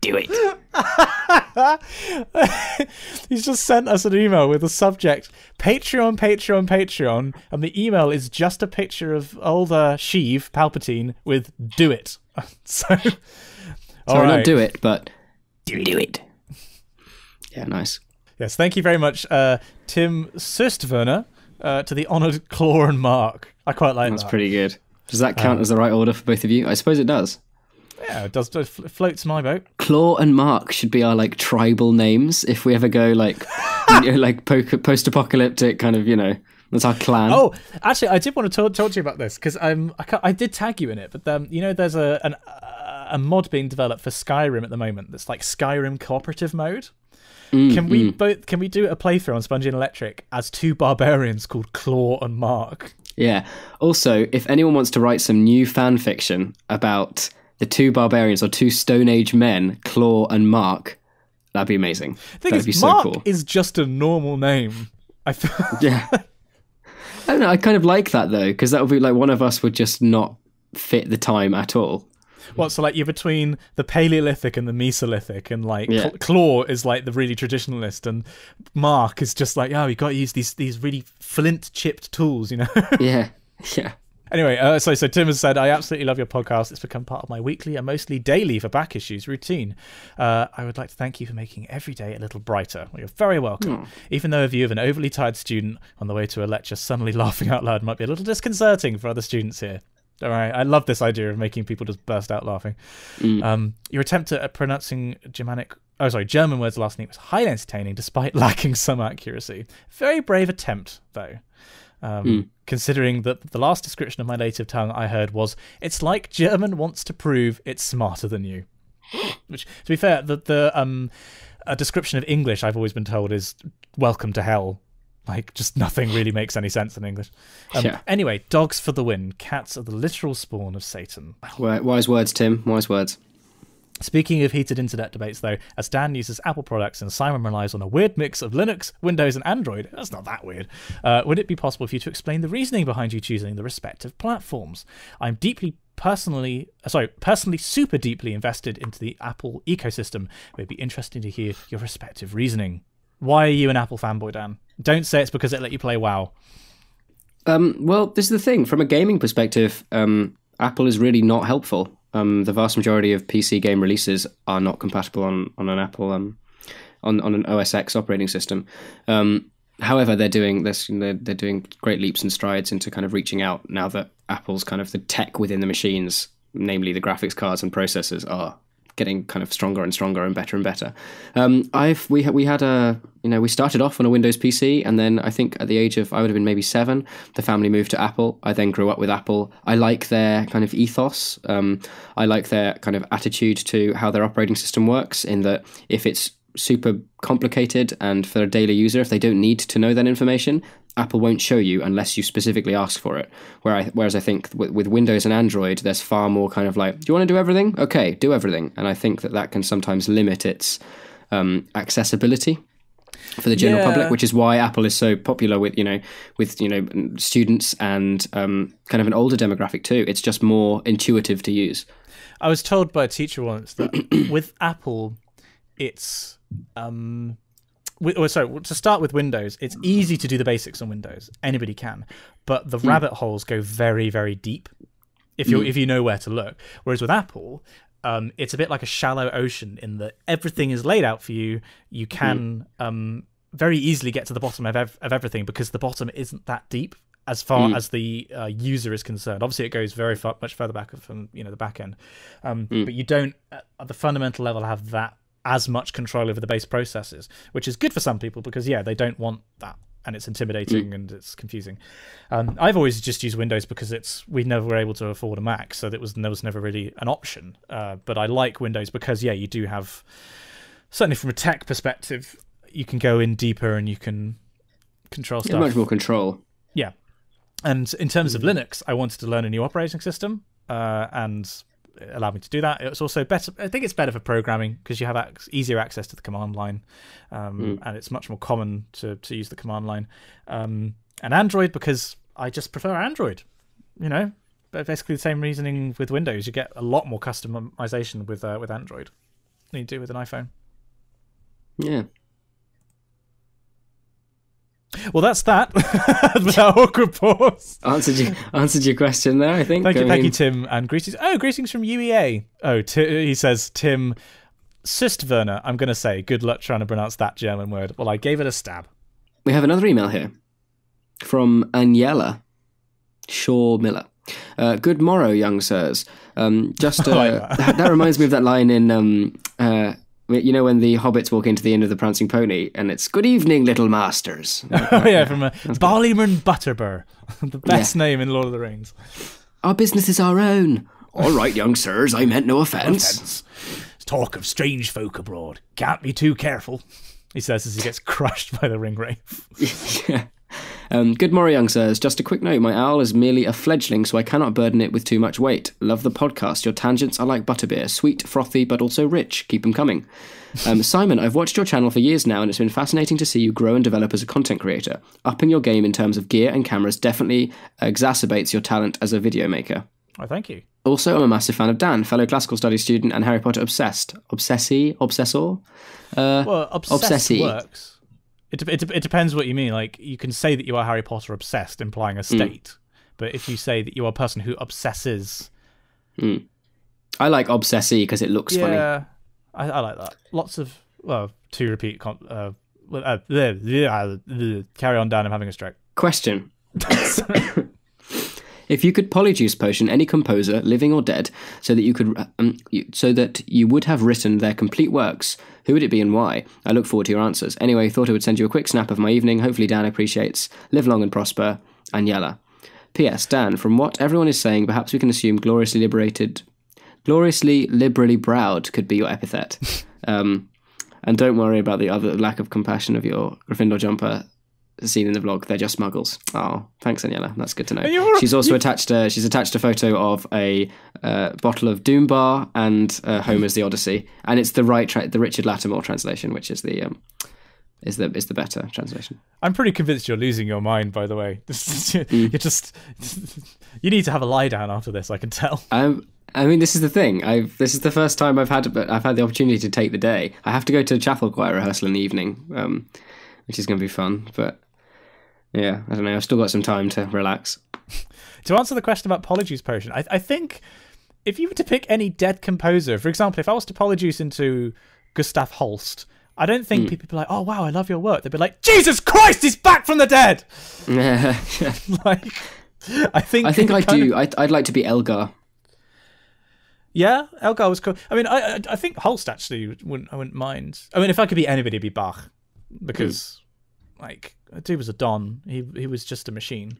Do it. He's just sent us an email with the subject Patreon, Patreon, Patreon, and the email is just a picture of older Sheev Palpatine with "Do it." so, all Sorry, right. not do it, but do do it. Yeah, nice. Yes, thank you very much, uh, Tim Sustverner, uh, to the honoured Claw and Mark. I quite like That's that. That's pretty good. Does that count as the right order for both of you? I suppose it does. Yeah, it does it floats my boat. Claw and Mark should be our like tribal names if we ever go like you know, like post-apocalyptic kind of you know that's our clan. Oh, actually, I did want to talk, talk to you about this because um, I, I did tag you in it, but um, you know, there's a an, a mod being developed for Skyrim at the moment that's like Skyrim cooperative mode. Mm, can we mm. both? Can we do a playthrough on Spongy and Electric as two barbarians called Claw and Mark? Yeah. Also, if anyone wants to write some new fan fiction about the two barbarians or two Stone Age men, Claw and Mark, that'd be amazing. thing that'd is, be so Mark cool. is just a normal name. I feel Yeah. I don't know. I kind of like that though, because that would be like one of us would just not fit the time at all. What so like you're between the Paleolithic and the Mesolithic, and like Yeah. Cl- Claw is like the really traditionalist, and Mark is just like, oh, you got to use these these really flint chipped tools, you know. Yeah. Yeah. Anyway, uh, so so Tim has said, I absolutely love your podcast. It's become part of my weekly and mostly daily for back issues routine. Uh, I would like to thank you for making every day a little brighter. Well, you're very welcome. Even though a view of an overly tired student on the way to a lecture suddenly laughing out loud might be a little disconcerting for other students here. All right, I love this idea of making people just burst out laughing. Um, your attempt at pronouncing Germanic, oh sorry, German words last week was highly entertaining despite lacking some accuracy. Very brave attempt, though um, considering that the last description of my native tongue I heard was, "It's like German wants to prove it's smarter than you." Which, to be fair, the the um, a description of English I've always been told is "Welcome to hell." Like, just nothing really makes any sense in English. Um, Yeah. Anyway, dogs for the win. Cats are the literal spawn of Satan. Wise words, Tim. Wise words. Speaking of heated internet debates, though, as Dan uses Apple products and Simon relies on a weird mix of Linux, Windows, and Android, that's not that weird, uh, would it be possible for you to explain the reasoning behind you choosing the respective platforms? I'm deeply personally, uh, sorry, personally super deeply invested into the Apple ecosystem. It would be interesting to hear your respective reasoning. Why are you an Apple fanboy, Dan? Don't say it's because it let you play WoW. Um, well, this is the thing. From a gaming perspective, um, Apple is really not helpful. Um, the vast majority of PC game releases are not compatible on, on an Apple um, on on an OS X operating system. Um, however, they're doing this. They're, they're doing great leaps and strides into kind of reaching out now that Apple's kind of the tech within the machines, namely the graphics cards and processors, are getting kind of stronger and stronger and better and better. Um, I've we we had a you know we started off on a Windows PC and then I think at the age of I would have been maybe seven, the family moved to Apple. I then grew up with Apple. I like their kind of ethos. Um, I like their kind of attitude to how their operating system works. In that if it's super complicated and for a daily user, if they don't need to know that information, Apple won't show you unless you specifically ask for it. Where I, whereas I think with, with Windows and Android, there's far more kind of like, do you want to do everything? Okay, do everything. And I think that that can sometimes limit its um, accessibility for the general Yeah. public, which is why Apple is so popular with you know with you know students and um, kind of an older demographic too. It's just more intuitive to use. I was told by a teacher once that with Apple, it's um, with, or sorry, to start with Windows, it's easy to do the basics on Windows. Anybody can, but the rabbit holes go very, very deep if you if you know where to look. Whereas with Apple, um, it's a bit like a shallow ocean in that everything is laid out for you. You can um, very easily get to the bottom of, ev- of everything because the bottom isn't that deep as far as the uh, user is concerned. Obviously, it goes very far, much further back from you know the back end, um, but you don't at at the fundamental level have that as much control over the base processes, which is good for some people because yeah, they don't want that and it's intimidating and it's confusing. Um, I've always just used Windows because it's we never were able to afford a Mac, so that was there was never really an option. Uh, but I like Windows because yeah, you do have certainly from a tech perspective, you can go in deeper and you can control stuff. much more control. Yeah. And in terms of Linux, I wanted to learn a new operating system, uh, and it allowed me to do that. It's also better. I think it's better for programming because you have ac- easier access to the command line, um, and it's much more common to to use the command line. Um, and Android because I just prefer Android. You know, but basically the same reasoning with Windows. You get a lot more customization with uh, with Android than you do with an iPhone. Yeah. Well, that's that. Without awkward pause. Answered you answered your question there, I think. Thank you, I thank you, Tim, and greetings. Oh, greetings from UEA. Oh, t- he says Tim Sistwerner. I'm going to say good luck trying to pronounce that German word. Well, I gave it a stab. We have another email here from Aniela Shaw Miller. Uh, good morrow, young sirs. Um, just uh, like that. that. that reminds me of that line in um, uh, you know when the hobbits walk into the inn of the prancing pony and it's good evening little masters Oh yeah, from uh, Barliman Butterbur, the best name in Lord of the Rings. our business is our own all right young sirs i meant no offence Offence. Talk of strange folk abroad. Can't be too careful. He says as he gets crushed by the ring wraith. yeah. Um, good morning, young sirs. Just a quick note my owl is merely a fledgling, so I cannot burden it with too much weight. Love the podcast. Your tangents are like butterbeer sweet, frothy, but also rich. Keep them coming. Um, Simon, I've watched your channel for years now, and it's been fascinating to see you grow and develop as a content creator. Upping your game in terms of gear and cameras definitely exacerbates your talent as a video maker. Oh, thank you. Also, I'm a massive fan of Dan, fellow classical studies student and Harry Potter obsessed. Obsessy? Obsessor? Uh, Well, obsessed Obsessy. works. It, it, it depends what you mean. Like, you can say that you are Harry Potter obsessed, implying a state. But if you say that you are a person who obsesses, I like obsessy because it looks funny. yeah, I, I like that. Lots of well, to repeat. Uh, uh, carry on, Dan. I'm having a stroke. Question. if you could polyjuice potion any composer, living or dead, so that you could, um, you, so that you would have written their complete works, who would it be and why? I look forward to your answers. Anyway, thought I would send you a quick snap of my evening. Hopefully, Dan appreciates. Live long and prosper, Anyella. P.S. Dan, from what everyone is saying, perhaps we can assume gloriously liberated, gloriously liberally browed could be your epithet. um, and don't worry about the other lack of compassion of your Gryffindor jumper seen in the vlog. They're just muggles. Oh, thanks, Daniela. That's good to know. She's also attached. A, she's attached a photo of a uh, bottle of Doom Bar and uh, Homer's The Odyssey, and it's the right, tra- the Richard Lattimore translation, which is the um, is the is the better translation. I'm pretty convinced you're losing your mind. By the way, you're just you need to have a lie down after this. I can tell. Um, I mean, this is the thing. I've this is the first time I've had I've had the opportunity to take the day. I have to go to the chapel choir rehearsal in the evening, um, which is going to be fun. But yeah, I don't know. I've still got some time to relax. To answer the question about Polyjuice Potion, I, I think if you were to pick any dead composer, for example, if I was to Polyjuice into Gustav Holst, I don't think hmm. people would be like, "Oh wow, I love your work." They'd be like, "Jesus Christ, he's back from the dead!" like, I think I think I do. of- I, I'd like to be Elgar. yeah, Elgar was cool. I mean, I I, I think Holst actually wouldn't I wouldn't mind. I mean, if I could be anybody, it'd be Bach, because hmm. like that dude was a don. He he was just a machine,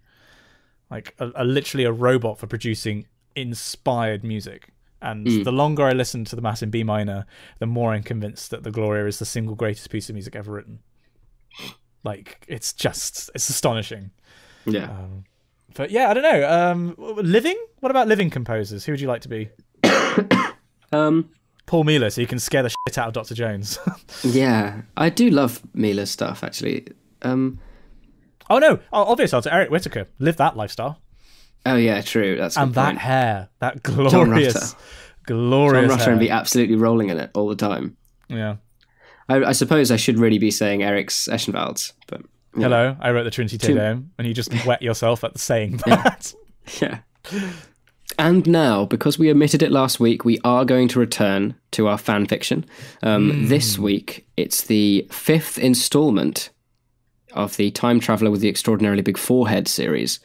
like a, a literally a robot for producing inspired music. And the longer I listen to the Mass in B minor, the more I'm convinced that the Gloria is the single greatest piece of music ever written. Like it's just it's astonishing. Yeah. But yeah, I don't know. Um, living? What about living composers? Who would you like to be? Um. Paul Mealor, so you can scare the shit out of Dr. Jones. Yeah. I do love Mealor's stuff actually. Um. oh no, oh, obvious answer. Eric Whitacre. Live that lifestyle. Oh yeah, true. That's And that point. hair. That glorious, Rutter. glorious John Rutter hair. and be absolutely rolling in it all the time. yeah. I, I suppose I should really be saying Ēriks Ešenvalds, but yeah. Hello, I wrote the Trinity Te Deum, and you just wet yourself at the saying that. Yeah. And now, because we omitted it last week, we are going to return to our fan fiction. Um, This week, it's the fifth installment of the Time Traveller with the Extraordinarily Big Forehead series.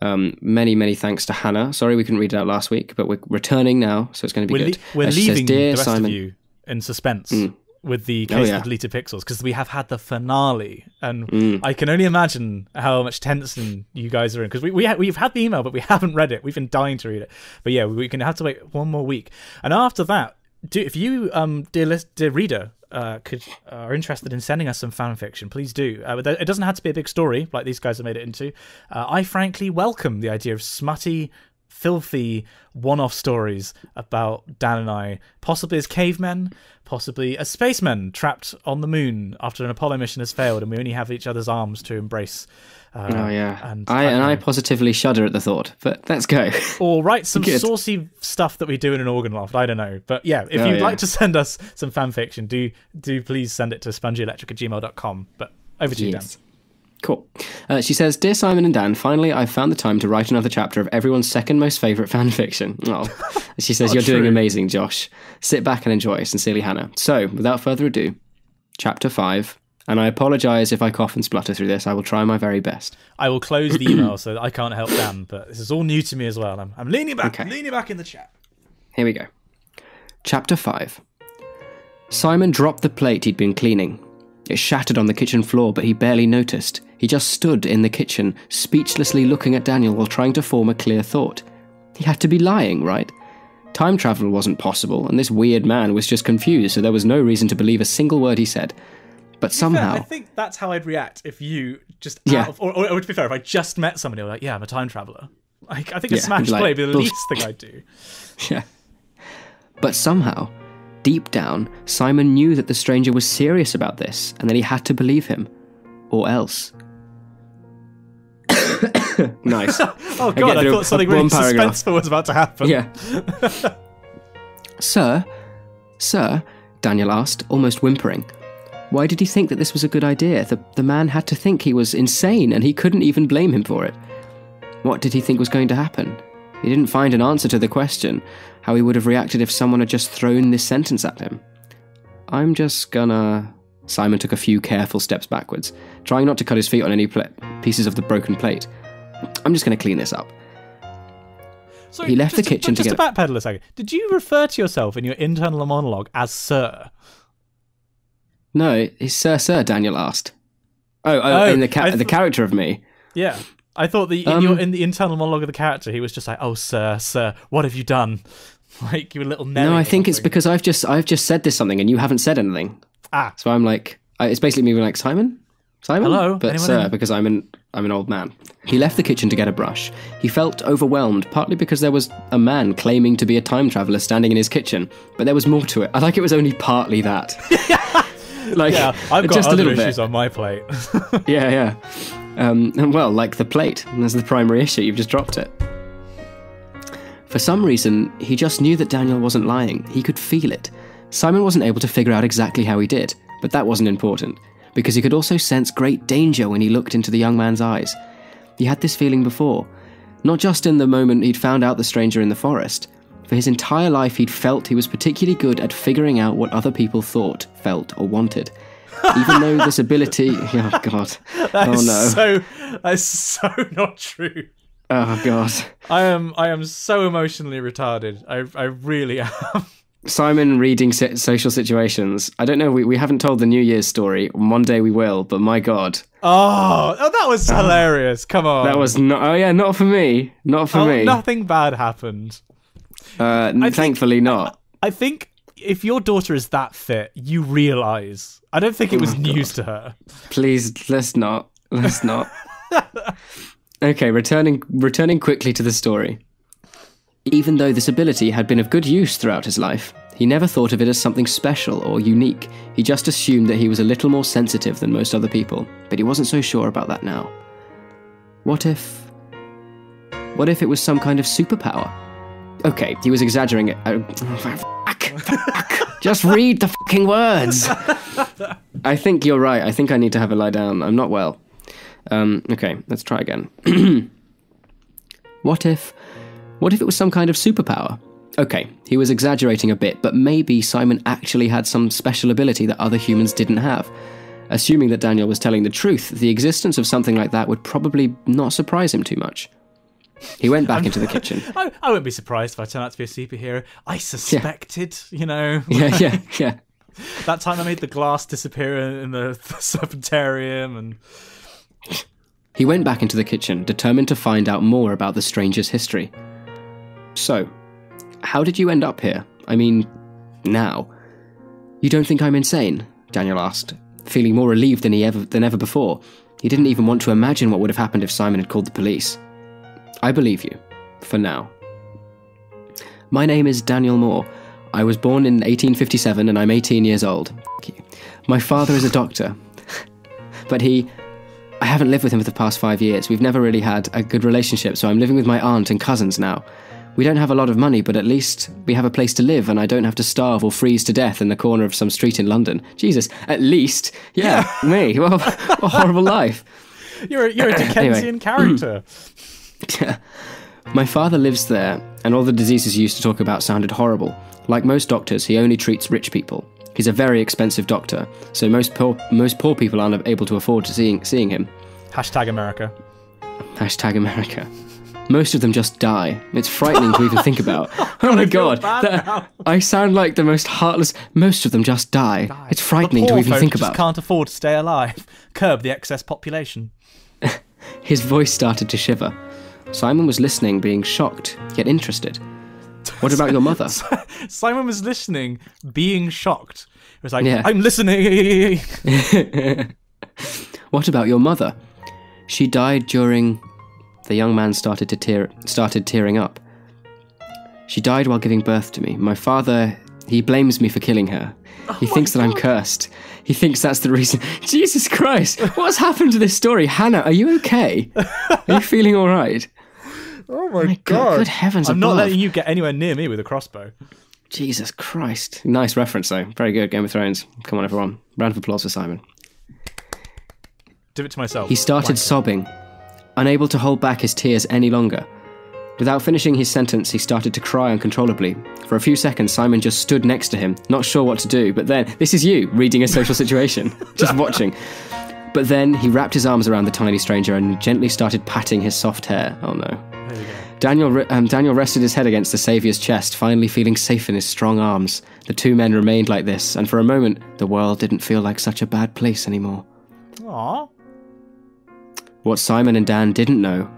Um, many, many thanks to Hannah. Sorry we couldn't read it out last week, but we're returning now, so it's going to be We're, good. le- we're Uh, she says, leaving "Dear the rest Simon, of you in suspense with the Oh, case yeah. of deleted pixels because we have had the finale, and Mm. I can only imagine how much tension you guys are in because we, we ha- we've had the email but we haven't read it. We've been dying to read it, but yeah, we can have to wait one more week, and after that, do if you um dear list, dear reader. Uh, could are interested in sending us some fan fiction, please do. Uh, it doesn't have to be a big story like these guys have made it into. Uh, I frankly welcome the idea of smutty, filthy one-off stories about Dan and I, possibly as cavemen, possibly as spacemen trapped on the moon after an Apollo mission has failed, and we only have each other's arms to embrace. Uh, Oh yeah, and I and don't I positively shudder at the thought. But let's go. or write some Good. saucy stuff that we do in an organ loft. I don't know, but yeah, if Oh, you'd yeah. like to send us some fan fiction, do do please send it to spongyelectric at gmail.com. But over to you, Dan. Cool. Uh, she says, "Dear Simon and Dan, finally I've found the time to write another chapter of everyone's second most favourite fan fiction." Oh. she says, "You're doing amazing, Josh. Sit back and enjoy." Sincerely, Hannah. So, without further ado, chapter five: and I apologise if I cough and splutter through this. I will try my very best. I will close the email so that I can't help Dan, but this is all new to me as well. I'm, I'm leaning back, Okay. I'm leaning back in the chat. Here we go. Chapter 5 Simon dropped the plate he'd been cleaning. It shattered on the kitchen floor, but he barely noticed. He just stood in the kitchen, speechlessly looking at Daniel while trying to form a clear thought. He had to be lying, right? Time travel wasn't possible, and this weird man was just confused, so there was no reason to believe a single word he said. But somehow. I think that's how I'd react if you just Yeah. of, or, or, or to be fair, if I just met somebody, like, yeah, I'm a time traveler. Like, I think a Yeah, smash like, play would be the least thing I'd do. Yeah. But somehow, deep down, Simon knew that the stranger was serious about this and that he had to believe him. Or else. nice. Oh god, I through thought something really paragraph. suspenseful was about to happen. Yeah. Sir, sir, Daniel asked, almost whimpering. Why did he think that this was a good idea? The, the man had to think he was insane, and he couldn't even blame him for it. What did he think was going to happen? He didn't find an answer to the question how he would have reacted if someone had just thrown this sentence at him. I'm just gonna. Simon took a few careful steps backwards, trying not to cut his feet on any pieces of the broken plate. I'm just gonna clean this up. Sorry, He left the kitchen to just get- to backpedal a second. Did you refer to yourself in your internal monologue as Sir? No, it's Sir Sir, Daniel asked. Oh, oh, Oh, in the, ca- I the character of me. Yeah. I thought the in, Um, your, in the internal monologue of the character, he was just like, "Oh, sir, sir, what have you done?" Like you a little No, I think it's because I've just I've just said this something and you haven't said anything. ah, So I'm like, I, it's basically me being like Simon, Simon. Hello? but Anyone sir, in? because I'm an I'm an old man. He left the kitchen to get a brush. He felt overwhelmed, partly because there was a man claiming to be a time traveler standing in his kitchen, but there was more to it. I like it was only partly that. like yeah, I've got just a other little issues bit. on my plate. Yeah, yeah. Um, well, like the plate, that's the primary issue. You've just dropped it. For some reason, he just knew that Daniel wasn't lying. He could feel it. Simon wasn't able to figure out exactly how he did, but that wasn't important, because he could also sense great danger when he looked into the young man's eyes. He had this feeling before, not just in the moment he'd found out the stranger in the forest. For his entire life, he'd felt he was particularly good at figuring out what other people thought, felt, or wanted. Even though this ability. Oh, God. That oh, no. so that's so not true. Oh, God. I am I am so emotionally retarded. I I really am. Simon reading social situations. I don't know. We, we haven't told the New Year's story. One day we will, but my God. Oh, oh that was hilarious. Come on. That was not. Oh, yeah, not for me. Not for Oh, me. nothing bad happened. Uh, think- thankfully, not. I think if your daughter is that fit, you realize. I don't think it Oh, was news to her. Please, let's not. Let's not. okay, returning returning quickly to the story. Even though this ability had been of good use throughout his life, he never thought of it as something special or unique. He just assumed that he was a little more sensitive than most other people, but he wasn't so sure about that now. What if. What if it was some kind of superpower? Okay, he was exaggerating it. Oh, fuck, fuck. Just read the fucking words! I think you're right. I think I need to have a lie down. I'm not well. Um, okay, let's try again. what if. What if it was some kind of superpower? Okay, he was exaggerating a bit, but maybe Simon actually had some special ability that other humans didn't have. Assuming that Daniel was telling the truth, the existence of something like that would probably not surprise him too much. He went back into the kitchen. I, I wouldn't be surprised if I turned out to be a superhero. I suspected, you know, Yeah, yeah, yeah. that time I made the glass disappear in the, the serpentarium, and He went back into the kitchen, determined to find out more about the stranger's history. So, how did you end up here? I mean, now. You don't think I'm insane? Daniel asked, feeling more relieved than he ever than ever before. He didn't even want to imagine what would have happened if Simon had called the police. I believe you, for now. My name is Daniel Moore. I was born in 1857 and I'm 18 years old. My father is a doctor, but he I haven't lived with him for the past five years. We've never really had a good relationship, so I'm living with my aunt and cousins now. We don't have a lot of money, but at least we have a place to live, and I don't have to starve or freeze to death in the corner of some street in London. Jesus, at least. Yeah, me. Well, what a horrible life. you're a, you're a Dickensian character. My father lives there, and all the diseases he used to talk about sounded horrible. Like most doctors, he only treats rich people. He's a very expensive doctor, so most poor most poor people aren't able to afford to seeing seeing him. Hashtag America. Hashtag America. Most of them just die. It's frightening to even think about. Oh my god, that- I sound like the most heartless. Most of them just die. It's frightening to even think just about. can't afford to stay alive. Curb the excess population. His voice started to shiver. Simon was listening, being shocked yet interested. What about your mother? Simon was listening, being shocked. He was like, Yeah. I'm listening. What about your mother? She died during. The young man started to tear, started tearing up. She died while giving birth to me. My father, he blames me for killing her. Oh he thinks that I'm cursed. He thinks that's the reason. Jesus Christ! What's happened to this story, Hannah? Are you okay? Are you feeling all right? Oh my, God, good heavens I'm not letting you get anywhere near me with a crossbow. Jesus Christ! Nice reference though. Very good. Game of Thrones. Come on, everyone. Round of applause for Simon. Do it to myself. He started Wanker. sobbing, unable to hold back his tears any longer. Without finishing his sentence, he started to cry uncontrollably. For a few seconds, Simon just stood next to him, not sure what to do, but then, this is you reading a social situation, just watching. But then he wrapped his arms around the tiny stranger and gently started patting his soft hair. Oh no. There we go. Daniel, re- um, Daniel rested his head against the Saviour's chest, finally feeling safe in his strong arms. The two men remained like this, and for a moment, the world didn't feel like such a bad place anymore. Aw. What Simon and Dan didn't know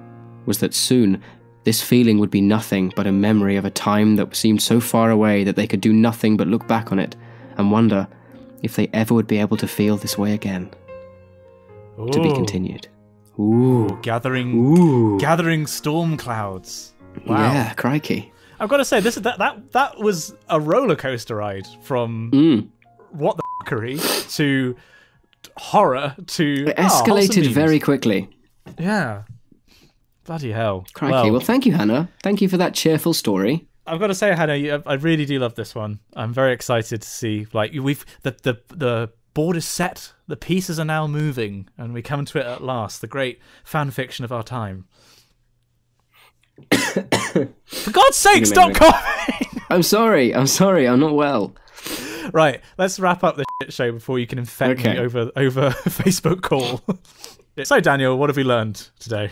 was that soon this feeling would be nothing but a memory of a time that seemed so far away that they could do nothing but look back on it and wonder if they ever would be able to feel this way again. To be continued. Ooh. Gathering, Ooh. gathering storm clouds. Wow. Yeah, crikey. I've got to say, this is that that that was a roller coaster ride from Mm. what the fuckery to horror to It ah, escalated memes. very quickly. yeah. Bloody hell! Crikey. Well, Well, thank you, Hannah. Thank you for that cheerful story. I've got to say, Hannah, I really do love this one. I'm very excited to see like we've the the the board is set, the pieces are now moving, and we come to it at last. The great fan fiction of our time. For God's sake, stop coughing! I'm sorry. I'm sorry. I'm not well. right, let's wrap up the shit show before you can infect Okay. me over over Facebook call. so, Daniel, what have we learned today?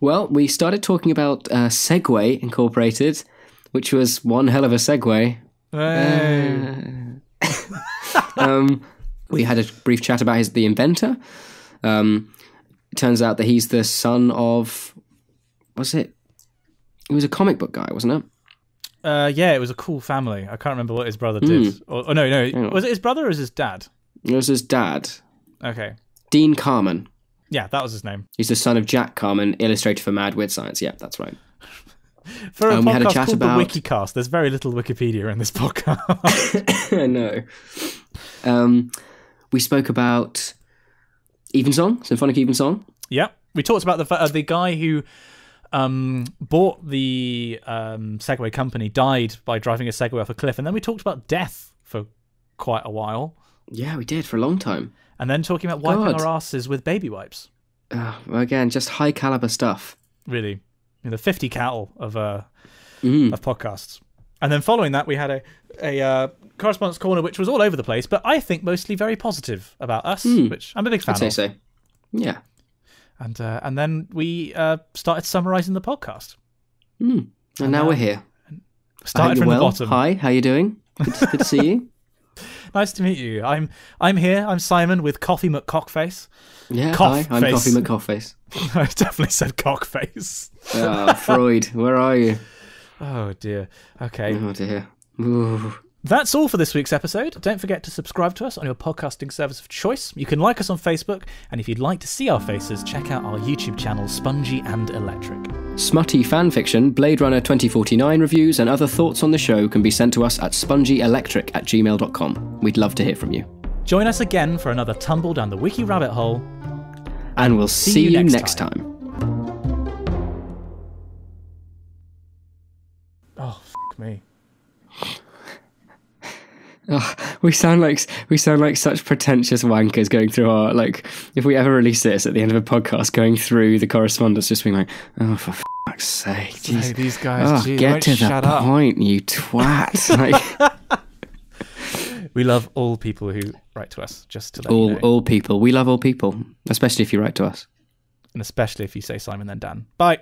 Well, we started talking about uh, Segway Incorporated, which was one hell of a segue. Hey. Um, we had a brief chat about his the inventor. Um, it turns out that he's the son of was it? He was a comic book guy, wasn't it? Uh, yeah, it was a cool family. I can't remember what his brother did. Or, oh no, no, was it his brother or was it his dad? It was his dad, Okay, Dean Kamen. yeah, that was his name. He's the son of Jack Kamen, illustrator for Mad Weird Science. Yeah, that's right. For a Um, we podcast had a chat called about- the WikiCast, there's very little Wikipedia in this podcast. I know. Um, we spoke about Evensong, Symphonic Evensong. yeah, we talked about the uh, the guy who um, bought the um, Segway company died by driving a Segway off a cliff, and then we talked about death for quite a while, Yeah, we did for a long time. and then talking about wiping God. our asses with baby wipes. Uh, again, just high caliber stuff. Really, you know, the fifty cattle of uh, Mm. of podcasts. And then following that, we had a a uh, correspondence corner, which was all over the place, but I think mostly very positive about us, which I'm a big fan. I'd say of. so. Yeah. And uh, and then we uh, started summarising the podcast. Mm. And now now- we're here. Started from well. the bottom. Hi, how you doing? Good, to- good to see you. Nice to meet you. I'm I'm here. I'm Simon with Coffee McCockface. Yeah, hi. I'm face. Coffee McCoffface. I definitely said cockface. Ah, Freud, where are you? Oh dear. Okay. Oh dear. Ooh. That's all for this week's episode. Don't forget to subscribe to us on your podcasting service of choice. You can like us on Facebook, and if you'd like to see our faces, check out our YouTube channel, Spongy and Electric. Smutty fanfiction, Blade Runner 2049 reviews, and other thoughts on the show can be sent to us at spongyelectric at gmail.com. We'd love to hear from you. Join us again for another tumble down the wiki rabbit hole. And we'll see, you you next next time. Oh, f- me. Oh, we sound like we sound like such pretentious wankers going through our like if we ever release this at the end of a podcast going through the correspondence just being like oh for fuck's sake Hey, these guys, oh, gee, get to the up. point you twat like We love all people who write to us. Just to let you All know, all people. We love all people, especially if you write to us. and especially if you say Simon then Dan. Bye.